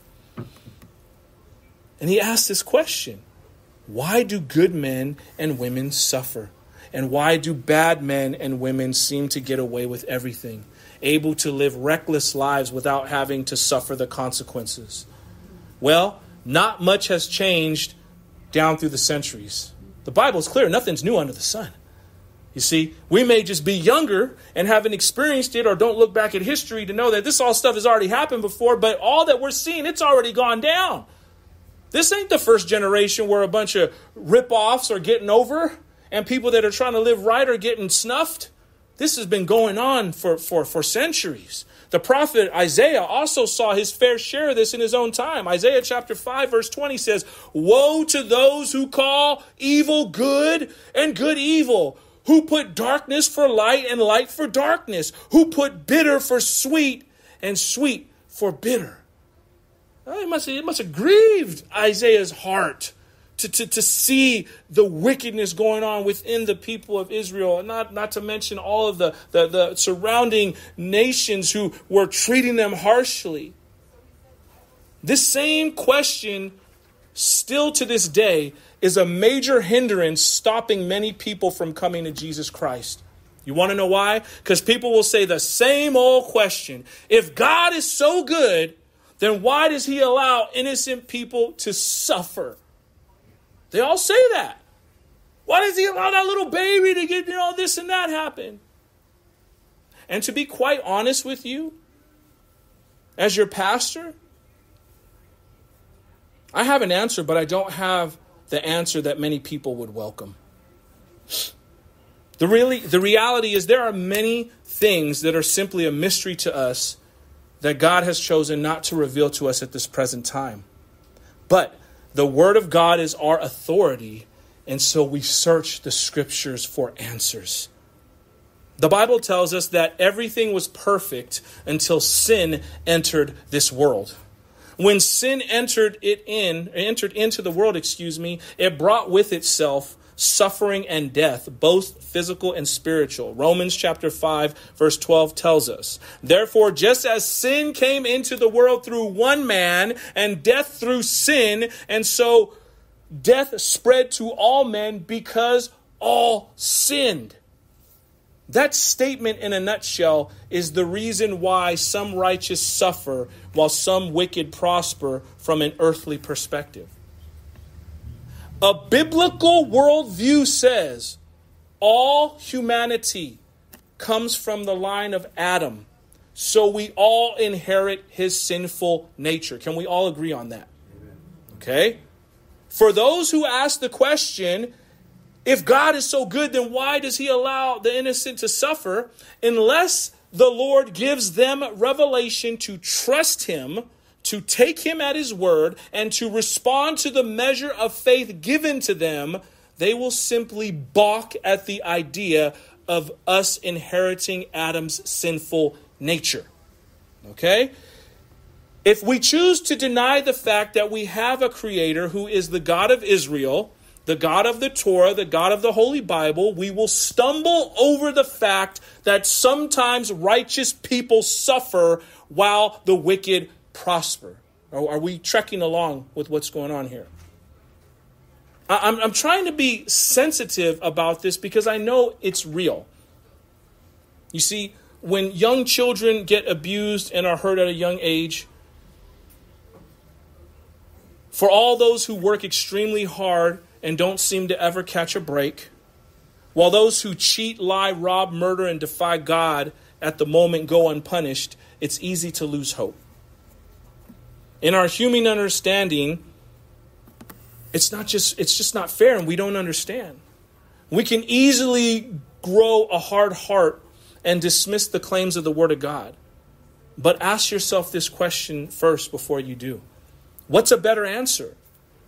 A: And he asked this question Why do good men and women suffer? And why do bad men and women seem to get away with everything, able to live reckless lives without having to suffer the consequences? Well, not much has changed down through the centuries. The Bible is clear nothing's new under the sun. You see, we may just be younger and haven't experienced it or don't look back at history to know that this all stuff has already happened before, but all that we're seeing, it's already gone down. This ain't the first generation where a bunch of rip-offs are getting over and people that are trying to live right are getting snuffed. This has been going on for, for, for centuries. The prophet Isaiah also saw his fair share of this in his own time. Isaiah chapter 5, verse 20 says, Woe to those who call evil good and good evil, who put darkness for light and light for darkness, who put bitter for sweet and sweet for bitter. It must, it must have grieved Isaiah's heart to, to, to see the wickedness going on within the people of Israel, not, not to mention all of the, the, the surrounding nations who were treating them harshly. This same question, still to this day, is a major hindrance stopping many people from coming to Jesus Christ. You want to know why? Because people will say the same old question. If God is so good, then why does he allow innocent people to suffer? They all say that. Why does he allow that little baby to get you know this and that happen? And to be quite honest with you, as your pastor, I have an answer, but I don't have the answer that many people would welcome. The, really, the reality is, there are many things that are simply a mystery to us that God has chosen not to reveal to us at this present time. But the Word of God is our authority, and so we search the Scriptures for answers. The Bible tells us that everything was perfect until sin entered this world. When sin entered it in, entered into the world, excuse me, it brought with itself suffering and death, both physical and spiritual. Romans chapter 5 verse 12 tells us, Therefore, just as sin came into the world through one man and death through sin, and so death spread to all men because all sinned. That statement, in a nutshell, is the reason why some righteous suffer while some wicked prosper from an earthly perspective. A biblical worldview says all humanity comes from the line of Adam, so we all inherit his sinful nature. Can we all agree on that? Okay? For those who ask the question, if God is so good, then why does he allow the innocent to suffer unless the Lord gives them revelation to trust him, to take him at his word, and to respond to the measure of faith given to them? They will simply balk at the idea of us inheriting Adam's sinful nature. Okay? If we choose to deny the fact that we have a creator who is the God of Israel, the God of the Torah, the God of the Holy Bible, we will stumble over the fact that sometimes righteous people suffer while the wicked prosper. Are we trekking along with what's going on here? I'm, I'm trying to be sensitive about this because I know it's real. You see, when young children get abused and are hurt at a young age, for all those who work extremely hard and don't seem to ever catch a break, while those who cheat, lie, rob, murder, and defy God at the moment go unpunished, it's easy to lose hope. In our human understanding, it's not just it's just not fair and we don't understand. We can easily grow a hard heart and dismiss the claims of the word of God. But ask yourself this question first before you do. What's a better answer?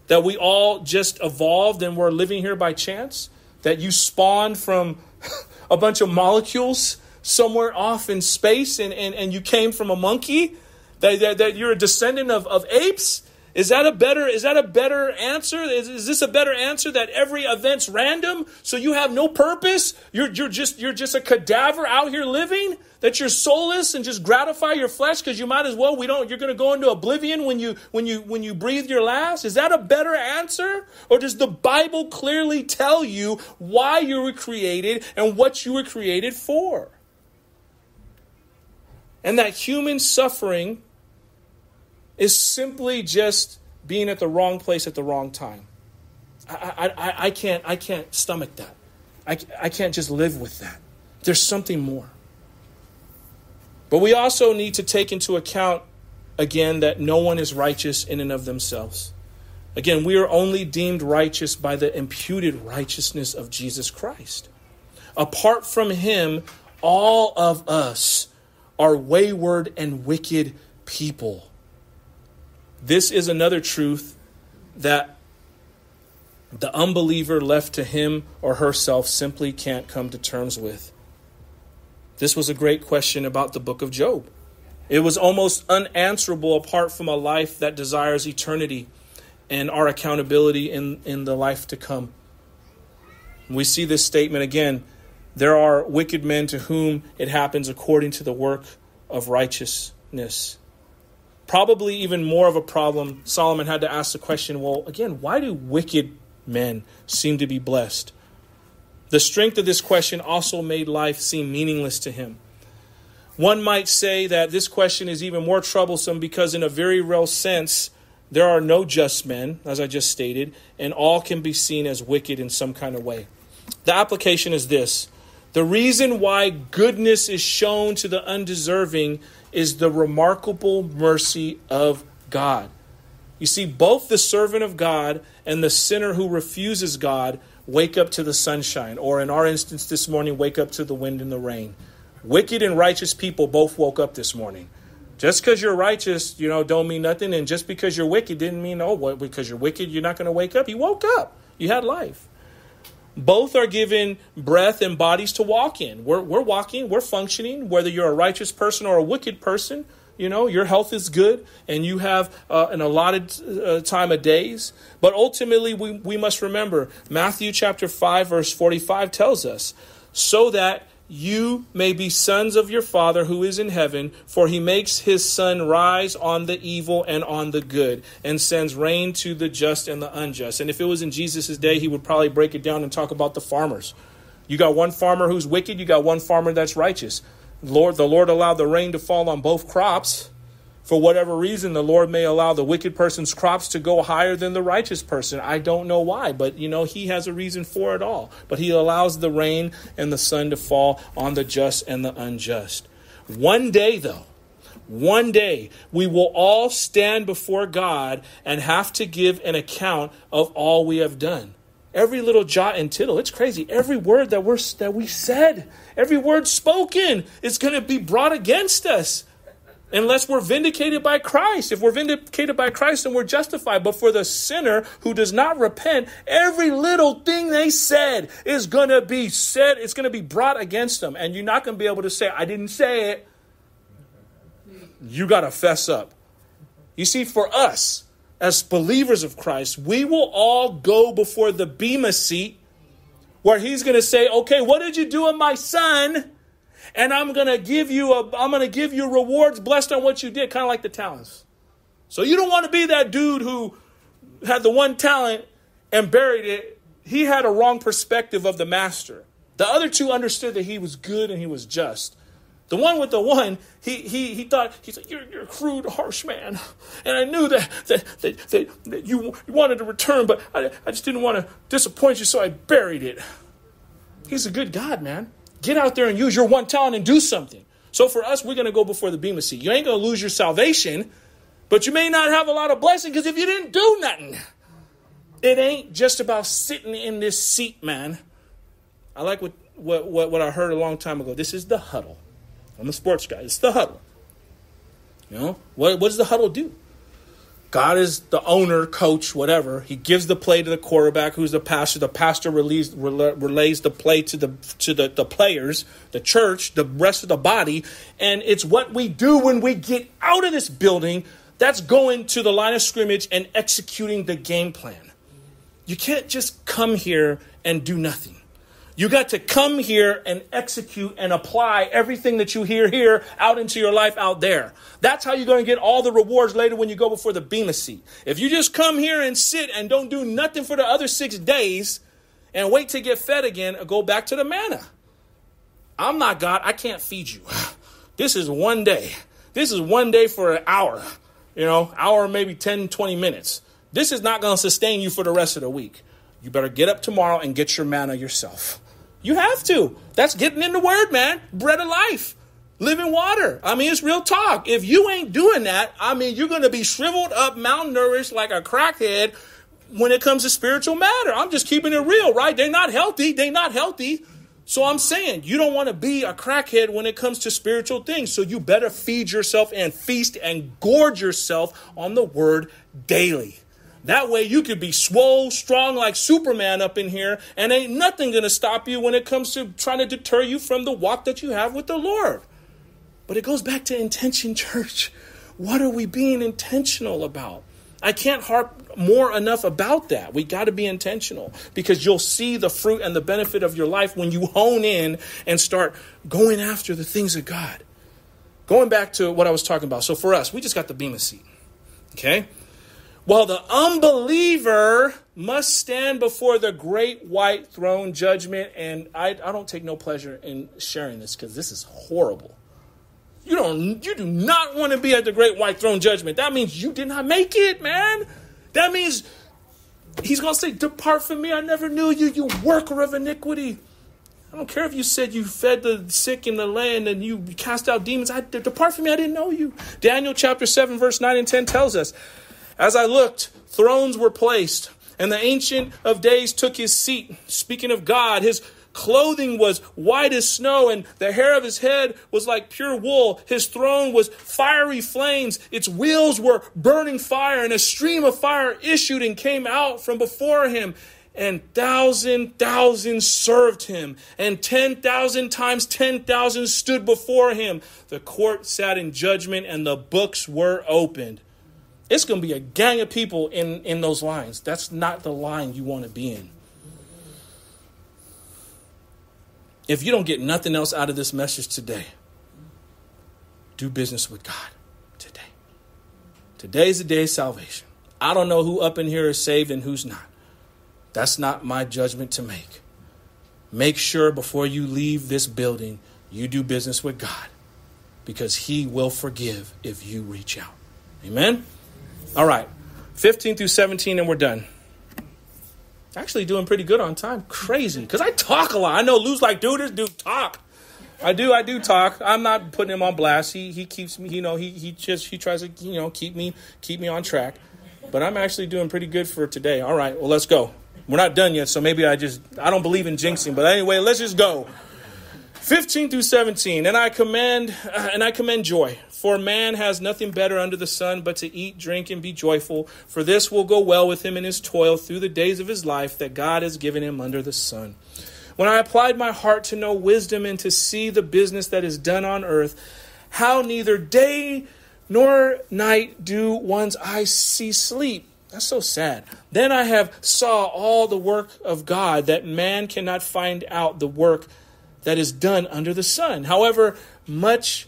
A: That we all just evolved and we're living here by chance? That you spawned from a bunch of molecules somewhere off in space and, and, and you came from a monkey? That, that, that you're a descendant of, of apes? Is that a better is that a better answer? Is, is this a better answer that every event's random? So you have no purpose? You're you're just you're just a cadaver out here living? That you're soulless and just gratify your flesh because you might as well we don't you're gonna go into oblivion when you when you when you breathe your last? Is that a better answer? Or does the Bible clearly tell you why you were created and what you were created for? And that human suffering is simply just being at the wrong place at the wrong time. I, I, I, can't, I can't stomach that. I, I can't just live with that. There's something more. But we also need to take into account, again, that no one is righteous in and of themselves. Again, we are only deemed righteous by the imputed righteousness of Jesus Christ. Apart from him, all of us are wayward and wicked people. This is another truth that the unbeliever left to him or herself simply can't come to terms with. This was a great question about the book of Job. It was almost unanswerable apart from a life that desires eternity and our accountability in, in the life to come. We see this statement again there are wicked men to whom it happens according to the work of righteousness probably even more of a problem, Solomon had to ask the question well, again, why do wicked men seem to be blessed? The strength of this question also made life seem meaningless to him. One might say that this question is even more troublesome because, in a very real sense, there are no just men, as I just stated, and all can be seen as wicked in some kind of way. The application is this the reason why goodness is shown to the undeserving is the remarkable mercy of God. You see, both the servant of God and the sinner who refuses God wake up to the sunshine, or in our instance this morning, wake up to the wind and the rain. Wicked and righteous people both woke up this morning. Just because you're righteous, you know, don't mean nothing, and just because you're wicked didn't mean oh? Because you're wicked, you're not going to wake up. You woke up. You had life. Both are given breath and bodies to walk in. We're, we're walking, we're functioning, whether you're a righteous person or a wicked person. You know, your health is good and you have uh, an allotted uh, time of days. But ultimately, we, we must remember Matthew chapter 5, verse 45 tells us, so that you may be sons of your Father who is in heaven, for he makes his sun rise on the evil and on the good, and sends rain to the just and the unjust. And if it was in Jesus' day, he would probably break it down and talk about the farmers. You got one farmer who's wicked, you got one farmer that's righteous. Lord, the Lord allowed the rain to fall on both crops for whatever reason, the Lord may allow the wicked person's crops to go higher than the righteous person. I don't know why, but you know, He has a reason for it all. But He allows the rain and the sun to fall on the just and the unjust. One day, though, one day we will all stand before God and have to give an account of all we have done. Every little jot and tittle, it's crazy. Every word that we're that we said, every word spoken is going to be brought against us unless we're vindicated by Christ. If we're vindicated by Christ, then we're justified. But for the sinner who does not repent, every little thing they said is going to be said, it's going to be brought against them. And you're not going to be able to say, I didn't say it. You got to fess up. You see, for us, as believers of Christ, we will all go before the Bema seat where he's going to say, "Okay, what did you do with my son?" And I'm going to give you a I'm going to give you rewards blessed on what you did, kind of like the talents. So you don't want to be that dude who had the one talent and buried it. He had a wrong perspective of the master. The other two understood that he was good and he was just. The one with the one, he he he thought he's like, you're, you're a crude, harsh man, and I knew that that that, that, that you, wanted to return, but I, I just didn't want to disappoint you, so I buried it. He's a good God, man. Get out there and use your one talent and do something. So for us, we're going to go before the Bema seat. You ain't going to lose your salvation, but you may not have a lot of blessing because if you didn't do nothing, it ain't just about sitting in this seat, man. I like what what what, what I heard a long time ago. This is the huddle. I'm a sports guy. It's the huddle. You know, what, what does the huddle do? God is the owner, coach, whatever. He gives the play to the quarterback, who's the pastor. The pastor relays, relays the play to the to the, the players, the church, the rest of the body, and it's what we do when we get out of this building. That's going to the line of scrimmage and executing the game plan. You can't just come here and do nothing. You got to come here and execute and apply everything that you hear here out into your life out there. That's how you're going to get all the rewards later when you go before the Bema seat. If you just come here and sit and don't do nothing for the other six days and wait to get fed again, uh, go back to the manna. I'm not God. I can't feed you. This is one day. This is one day for an hour, you know, hour, maybe 10, 20 minutes. This is not going to sustain you for the rest of the week. You better get up tomorrow and get your manna yourself. You have to. That's getting in the word, man. Bread of life. Living water. I mean, it's real talk. If you ain't doing that, I mean, you're going to be shriveled up, malnourished like a crackhead when it comes to spiritual matter. I'm just keeping it real, right? They're not healthy. They're not healthy. So I'm saying you don't want to be a crackhead when it comes to spiritual things. So you better feed yourself and feast and gorge yourself on the word daily. That way you could be swole, strong like Superman up in here, and ain't nothing gonna stop you when it comes to trying to deter you from the walk that you have with the Lord. But it goes back to intention, church. What are we being intentional about? I can't harp more enough about that. We got to be intentional because you'll see the fruit and the benefit of your life when you hone in and start going after the things of God. Going back to what I was talking about. So for us, we just got the Bema seat. Okay? While the unbeliever must stand before the great white throne judgment. And I, I don't take no pleasure in sharing this because this is horrible. You don't you do not want to be at the great white throne judgment. That means you did not make it, man. That means he's gonna say, Depart from me, I never knew you, you worker of iniquity. I don't care if you said you fed the sick in the land and you cast out demons. I depart from me, I didn't know you. Daniel chapter 7, verse 9 and 10 tells us as I looked, thrones were placed, and the Ancient of Days took his seat. Speaking of God, his clothing was white as snow, and the hair of his head was like pure wool. His throne was fiery flames. Its wheels were burning fire, and a stream of fire issued and came out from before him. And thousand thousand served him, and ten thousand times ten thousand stood before him. The court sat in judgment, and the books were opened. It's going to be a gang of people in, in those lines. That's not the line you want to be in. If you don't get nothing else out of this message today, do business with God today. Today's the day of salvation. I don't know who up in here is saved and who's not. That's not my judgment to make. Make sure before you leave this building, you do business with God because He will forgive if you reach out. Amen? All right, 15 through 17, and we're done. Actually, doing pretty good on time. Crazy, because I talk a lot. I know Lou's like, dude, this dude talk. I do, I do talk. I'm not putting him on blast. He he keeps me, you know, he he just he tries to you know keep me keep me on track. But I'm actually doing pretty good for today. All right, well let's go. We're not done yet, so maybe I just I don't believe in jinxing. But anyway, let's just go. 15 through 17 and i command uh, and i commend joy for man has nothing better under the sun but to eat drink and be joyful for this will go well with him in his toil through the days of his life that god has given him under the sun when i applied my heart to know wisdom and to see the business that is done on earth how neither day nor night do one's eyes see sleep. That's so sad. Then I have saw all the work of God that man cannot find out the work that is done under the sun. However much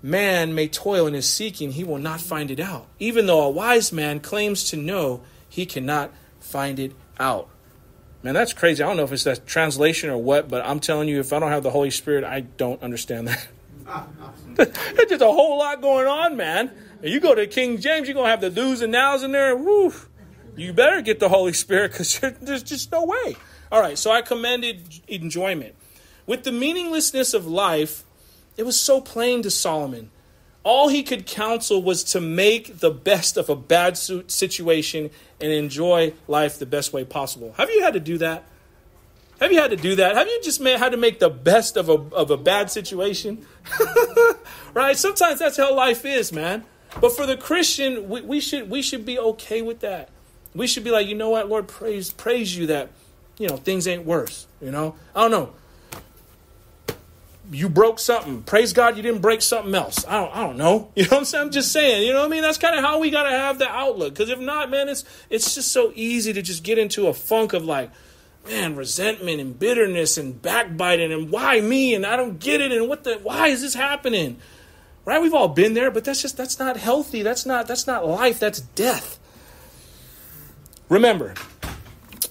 A: man may toil in his seeking, he will not find it out. Even though a wise man claims to know, he cannot find it out. Man, that's crazy. I don't know if it's that translation or what, but I'm telling you, if I don't have the Holy Spirit, I don't understand that. There's just a whole lot going on, man. You go to King James, you're going to have the do's and nows in there. Woo. You better get the Holy Spirit because there's just no way. All right, so I commended enjoyment. With the meaninglessness of life, it was so plain to Solomon. All he could counsel was to make the best of a bad situation and enjoy life the best way possible. Have you had to do that? Have you had to do that? Have you just made, had to make the best of a, of a bad situation? right? Sometimes that's how life is, man. But for the Christian, we, we, should, we should be okay with that. We should be like, you know what, Lord, praise, praise you that, you know, things ain't worse. You know, I don't know. You broke something. Praise God, you didn't break something else. I don't, I don't know. You know what I'm saying? I'm just saying. You know what I mean? That's kind of how we got to have the outlook. Because if not, man, it's it's just so easy to just get into a funk of like, man, resentment and bitterness and backbiting and why me and I don't get it and what the why is this happening? Right? We've all been there, but that's just that's not healthy. That's not that's not life. That's death. Remember,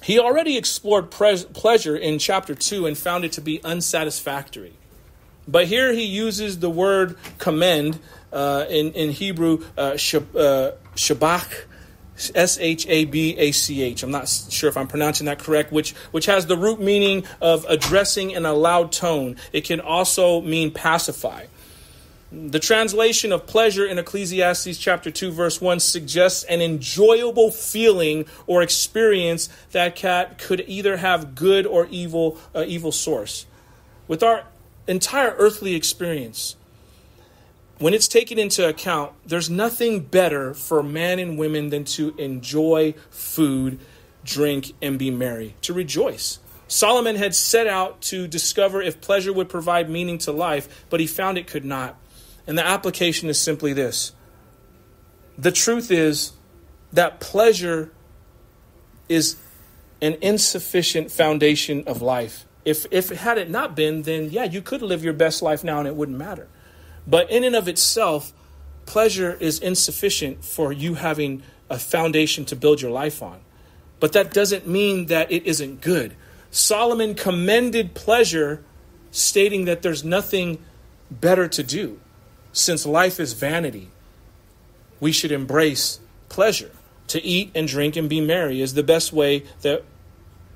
A: he already explored pre- pleasure in chapter 2 and found it to be unsatisfactory. But here he uses the word commend uh, in, in Hebrew, uh, uh, shabach, S H A B A C H. I'm not sure if I'm pronouncing that correct, which, which has the root meaning of addressing in a loud tone. It can also mean pacify. The translation of pleasure in Ecclesiastes chapter 2 verse 1 suggests an enjoyable feeling or experience that cat could either have good or evil uh, evil source. With our entire earthly experience, when it's taken into account, there's nothing better for man and women than to enjoy food, drink, and be merry, to rejoice. Solomon had set out to discover if pleasure would provide meaning to life, but he found it could not. And the application is simply this the truth is that pleasure is an insufficient foundation of life. If, if had it not been, then yeah, you could live your best life now and it wouldn't matter. But in and of itself, pleasure is insufficient for you having a foundation to build your life on. But that doesn't mean that it isn't good. Solomon commended pleasure, stating that there's nothing better to do. Since life is vanity, we should embrace pleasure. To eat and drink and be merry is the best way that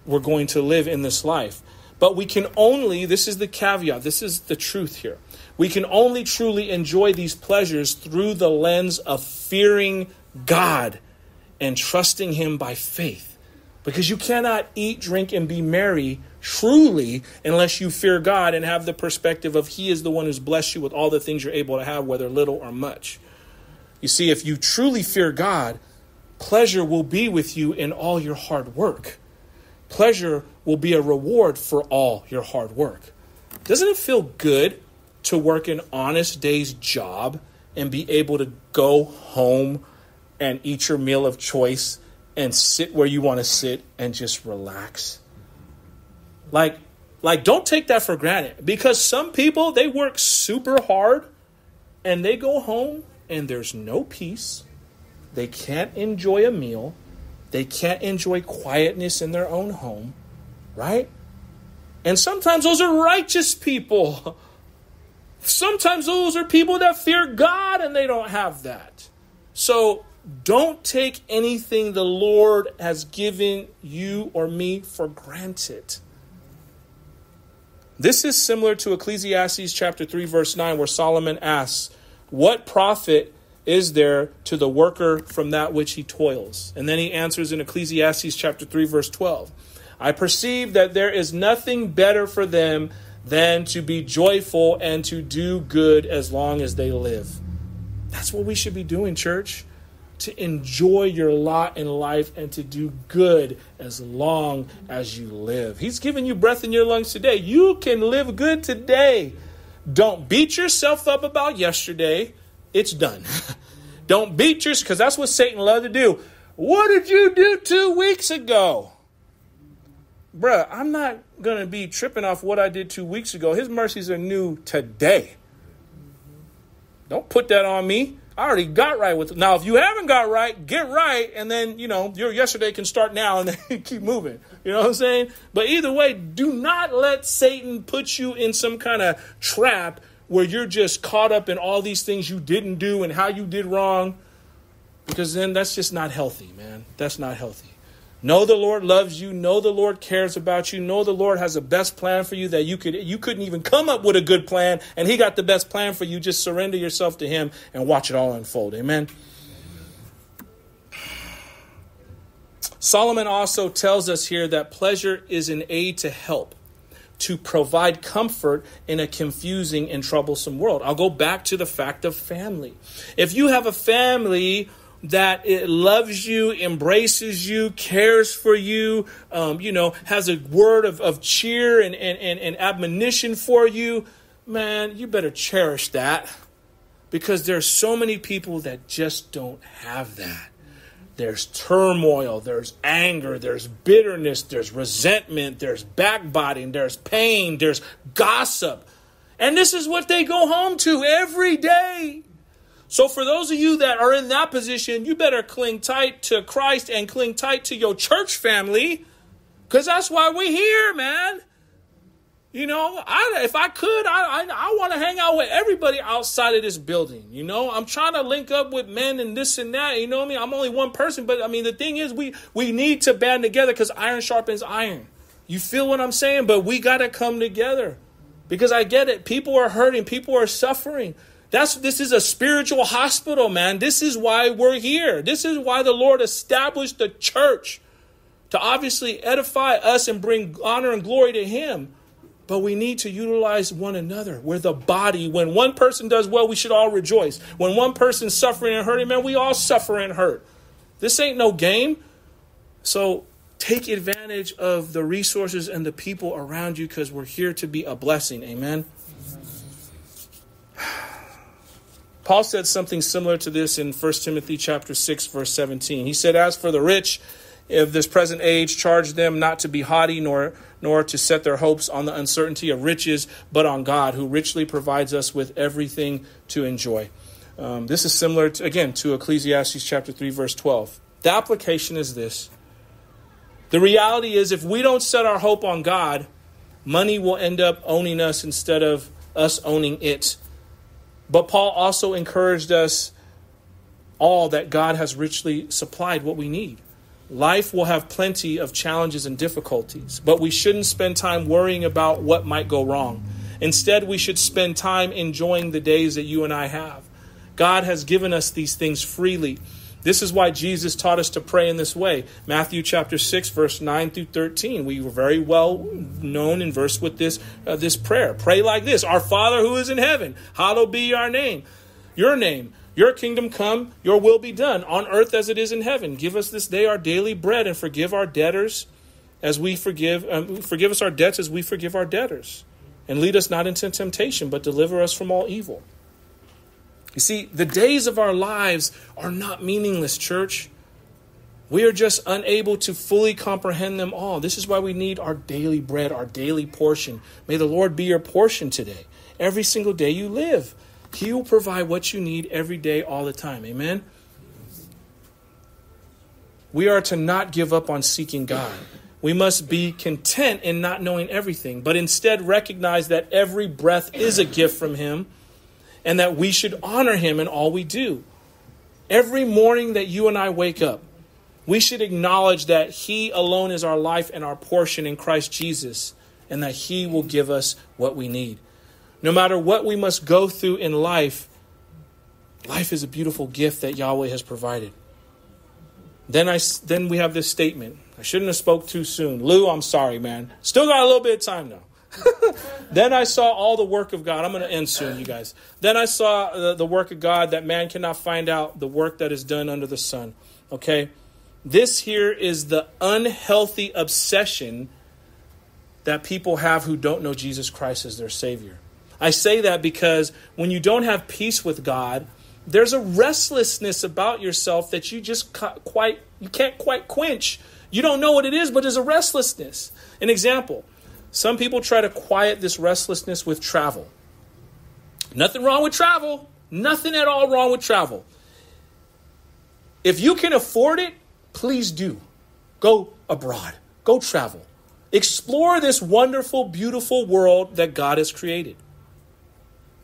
A: we're going to live in this life. But we can only, this is the caveat, this is the truth here. We can only truly enjoy these pleasures through the lens of fearing God and trusting Him by faith. Because you cannot eat, drink, and be merry truly unless you fear God and have the perspective of He is the one who's blessed you with all the things you're able to have, whether little or much. You see, if you truly fear God, pleasure will be with you in all your hard work. Pleasure will be a reward for all your hard work. Doesn't it feel good to work an honest day's job and be able to go home and eat your meal of choice and sit where you want to sit and just relax? Like, like don't take that for granted because some people they work super hard and they go home and there's no peace. They can't enjoy a meal. They can't enjoy quietness in their own home, right? And sometimes those are righteous people. Sometimes those are people that fear God and they don't have that. So don't take anything the Lord has given you or me for granted. This is similar to Ecclesiastes chapter 3 verse 9 where Solomon asks, "What profit is there to the worker from that which he toils?" And then he answers in Ecclesiastes chapter 3 verse 12, "I perceive that there is nothing better for them than to be joyful and to do good as long as they live." That's what we should be doing, church to enjoy your lot in life and to do good as long as you live. He's giving you breath in your lungs today. You can live good today. Don't beat yourself up about yesterday. It's done. Don't beat yourself, because that's what Satan loves to do. What did you do two weeks ago? Bruh, I'm not going to be tripping off what I did two weeks ago. His mercies are new today. Don't put that on me. I already got right with it. Now, if you haven't got right, get right, and then, you know, your yesterday can start now and keep moving. You know what I'm saying? But either way, do not let Satan put you in some kind of trap where you're just caught up in all these things you didn't do and how you did wrong. Because then that's just not healthy, man. That's not healthy. Know the Lord loves you. Know the Lord cares about you. Know the Lord has the best plan for you that you could you couldn't even come up with a good plan, and He got the best plan for you. Just surrender yourself to Him and watch it all unfold. Amen. Solomon also tells us here that pleasure is an aid to help, to provide comfort in a confusing and troublesome world. I'll go back to the fact of family. If you have a family that it loves you, embraces you, cares for you, um, you know, has a word of, of cheer and, and, and, and admonition for you, man, you better cherish that because there's so many people that just don't have that. There's turmoil, there's anger, there's bitterness, there's resentment, there's backbiting, there's pain, there's gossip. And this is what they go home to every day. So, for those of you that are in that position, you better cling tight to Christ and cling tight to your church family because that's why we're here, man. You know, I, if I could, I, I, I want to hang out with everybody outside of this building. You know, I'm trying to link up with men and this and that. You know what I mean? I'm only one person, but I mean, the thing is, we, we need to band together because iron sharpens iron. You feel what I'm saying? But we got to come together because I get it. People are hurting, people are suffering. That's this is a spiritual hospital, man. This is why we're here. This is why the Lord established the church to obviously edify us and bring honor and glory to him. But we need to utilize one another. We're the body. When one person does well, we should all rejoice. When one person's suffering and hurting, man, we all suffer and hurt. This ain't no game. So take advantage of the resources and the people around you because we're here to be a blessing. Amen. Paul said something similar to this in 1 Timothy chapter 6 verse 17. He said as for the rich of this present age charge them not to be haughty nor nor to set their hopes on the uncertainty of riches but on God who richly provides us with everything to enjoy. Um, this is similar to, again to Ecclesiastes chapter 3 verse 12. The application is this. The reality is if we don't set our hope on God, money will end up owning us instead of us owning it. But Paul also encouraged us all that God has richly supplied what we need. Life will have plenty of challenges and difficulties, but we shouldn't spend time worrying about what might go wrong. Instead, we should spend time enjoying the days that you and I have. God has given us these things freely. This is why Jesus taught us to pray in this way. Matthew chapter 6 verse 9 through 13. We were very well known in verse with this uh, this prayer. Pray like this: Our Father who is in heaven, hallowed be your name. Your name your kingdom come, your will be done on earth as it is in heaven. Give us this day our daily bread and forgive our debtors as we forgive um, forgive us our debts as we forgive our debtors. And lead us not into temptation, but deliver us from all evil. You see, the days of our lives are not meaningless, church. We are just unable to fully comprehend them all. This is why we need our daily bread, our daily portion. May the Lord be your portion today. Every single day you live, He will provide what you need every day, all the time. Amen? We are to not give up on seeking God. We must be content in not knowing everything, but instead recognize that every breath is a gift from Him and that we should honor him in all we do. Every morning that you and I wake up, we should acknowledge that he alone is our life and our portion in Christ Jesus, and that he will give us what we need. No matter what we must go through in life, life is a beautiful gift that Yahweh has provided. Then I then we have this statement. I shouldn't have spoke too soon. Lou, I'm sorry, man. Still got a little bit of time though. then I saw all the work of God. I'm going to end soon, you guys. Then I saw the, the work of God that man cannot find out the work that is done under the sun. Okay? This here is the unhealthy obsession that people have who don't know Jesus Christ as their Savior. I say that because when you don't have peace with God, there's a restlessness about yourself that you just quite you can't quite quench. You don't know what it is, but there's a restlessness. An example: some people try to quiet this restlessness with travel. Nothing wrong with travel. Nothing at all wrong with travel. If you can afford it, please do. Go abroad. Go travel. Explore this wonderful, beautiful world that God has created.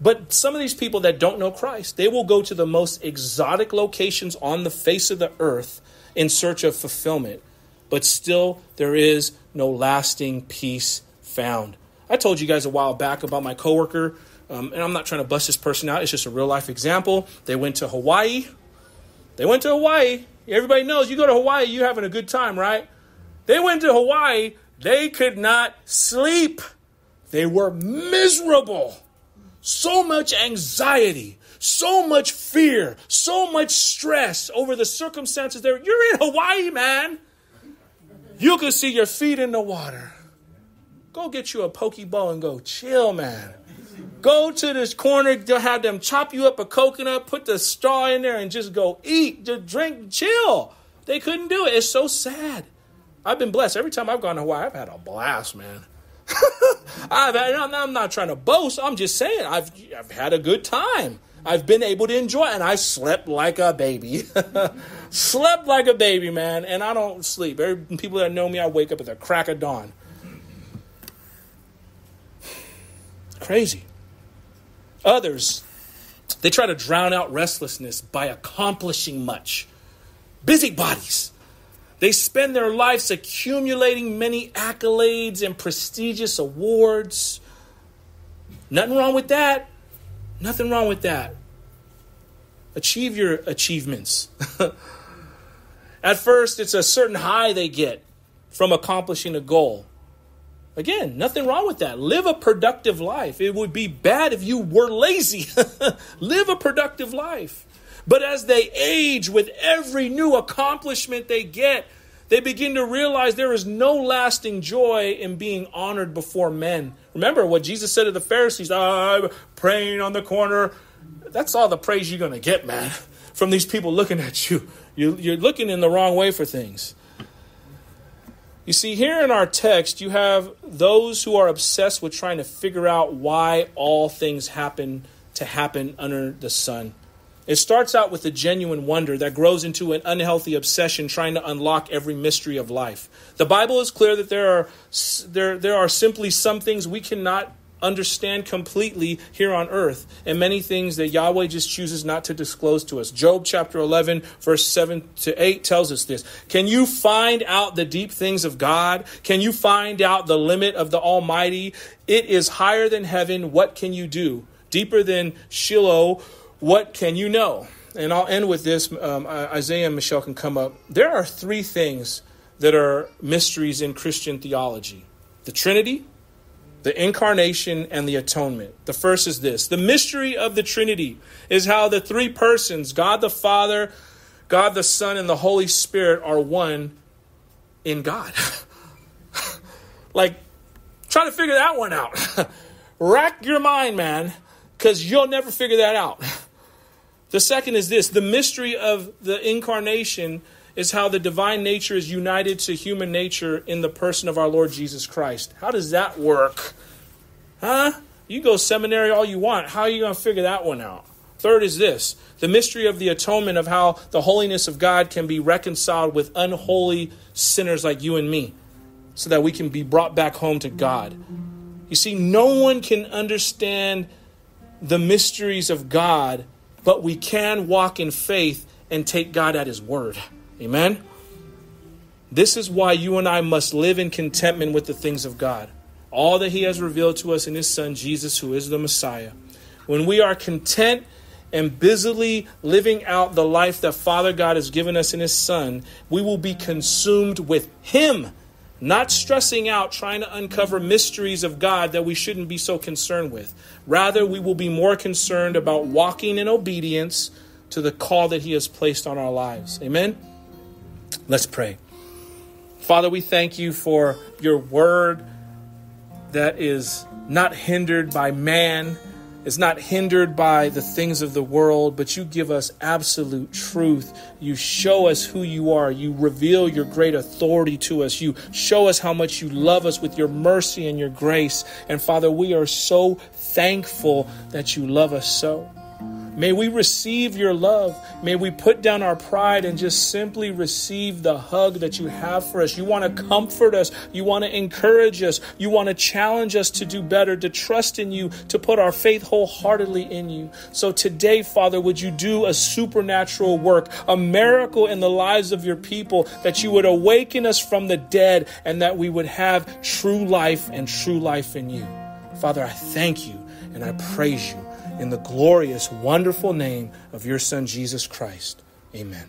A: But some of these people that don't know Christ, they will go to the most exotic locations on the face of the earth in search of fulfillment. But still, there is no lasting peace found. I told you guys a while back about my coworker, um, and I'm not trying to bust this person out. It's just a real life example. They went to Hawaii they went to Hawaii. Everybody knows you go to Hawaii, you're having a good time, right? They went to Hawaii. They could not sleep. They were miserable. So much anxiety, so much fear, so much stress over the circumstances there. You're in Hawaii, man. You can see your feet in the water. Go get you a poke bowl and go chill, man. Go to this corner, they'll have them chop you up a coconut, put the straw in there, and just go eat, just drink, chill. They couldn't do it. It's so sad. I've been blessed. Every time I've gone to Hawaii, I've had a blast, man. I've had, I'm not trying to boast. I'm just saying I've, I've had a good time. I've been able to enjoy and I slept like a baby. slept like a baby, man. And I don't sleep. Every, people that know me, I wake up at the crack of dawn. Crazy. Others, they try to drown out restlessness by accomplishing much. Busybodies. They spend their lives accumulating many accolades and prestigious awards. Nothing wrong with that. Nothing wrong with that. Achieve your achievements. At first, it's a certain high they get from accomplishing a goal. Again, nothing wrong with that. Live a productive life. It would be bad if you were lazy. Live a productive life. But as they age with every new accomplishment they get, they begin to realize there is no lasting joy in being honored before men. Remember what Jesus said to the Pharisees I'm praying on the corner. That's all the praise you're going to get, man, from these people looking at you. You're looking in the wrong way for things. You see, here in our text, you have those who are obsessed with trying to figure out why all things happen to happen under the sun. It starts out with a genuine wonder that grows into an unhealthy obsession trying to unlock every mystery of life. The Bible is clear that there are, there, there are simply some things we cannot understand completely here on earth, and many things that Yahweh just chooses not to disclose to us. Job chapter 11, verse 7 to 8 tells us this. Can you find out the deep things of God? Can you find out the limit of the Almighty? It is higher than heaven. What can you do? Deeper than Sheol. What can you know? And I'll end with this. Um, Isaiah and Michelle can come up. There are three things that are mysteries in Christian theology the Trinity, the incarnation and the atonement. The first is this the mystery of the Trinity is how the three persons, God the Father, God the Son, and the Holy Spirit, are one in God. like, try to figure that one out. Rack your mind, man, because you'll never figure that out. The second is this the mystery of the incarnation is how the divine nature is united to human nature in the person of our Lord Jesus Christ. How does that work? Huh? You go seminary all you want. How are you going to figure that one out? Third is this the mystery of the atonement of how the holiness of God can be reconciled with unholy sinners like you and me so that we can be brought back home to God. You see, no one can understand the mysteries of God, but we can walk in faith and take God at His word. Amen? This is why you and I must live in contentment with the things of God. All that He has revealed to us in His Son, Jesus, who is the Messiah. When we are content and busily living out the life that Father God has given us in His Son, we will be consumed with Him, not stressing out trying to uncover mysteries of God that we shouldn't be so concerned with. Rather, we will be more concerned about walking in obedience to the call that He has placed on our lives. Amen. Let's pray. Father, we thank you for your word that is not hindered by man, is not hindered by the things of the world, but you give us absolute truth. You show us who you are. You reveal your great authority to us. You show us how much you love us with your mercy and your grace. And Father, we are so thankful that you love us so. May we receive your love. May we put down our pride and just simply receive the hug that you have for us. You want to comfort us. You want to encourage us. You want to challenge us to do better, to trust in you, to put our faith wholeheartedly in you. So today, Father, would you do a supernatural work, a miracle in the lives of your people, that you would awaken us from the dead and that we would have true life and true life in you. Father, I thank you and I praise you in the glorious, wonderful name of your Son, Jesus Christ. Amen.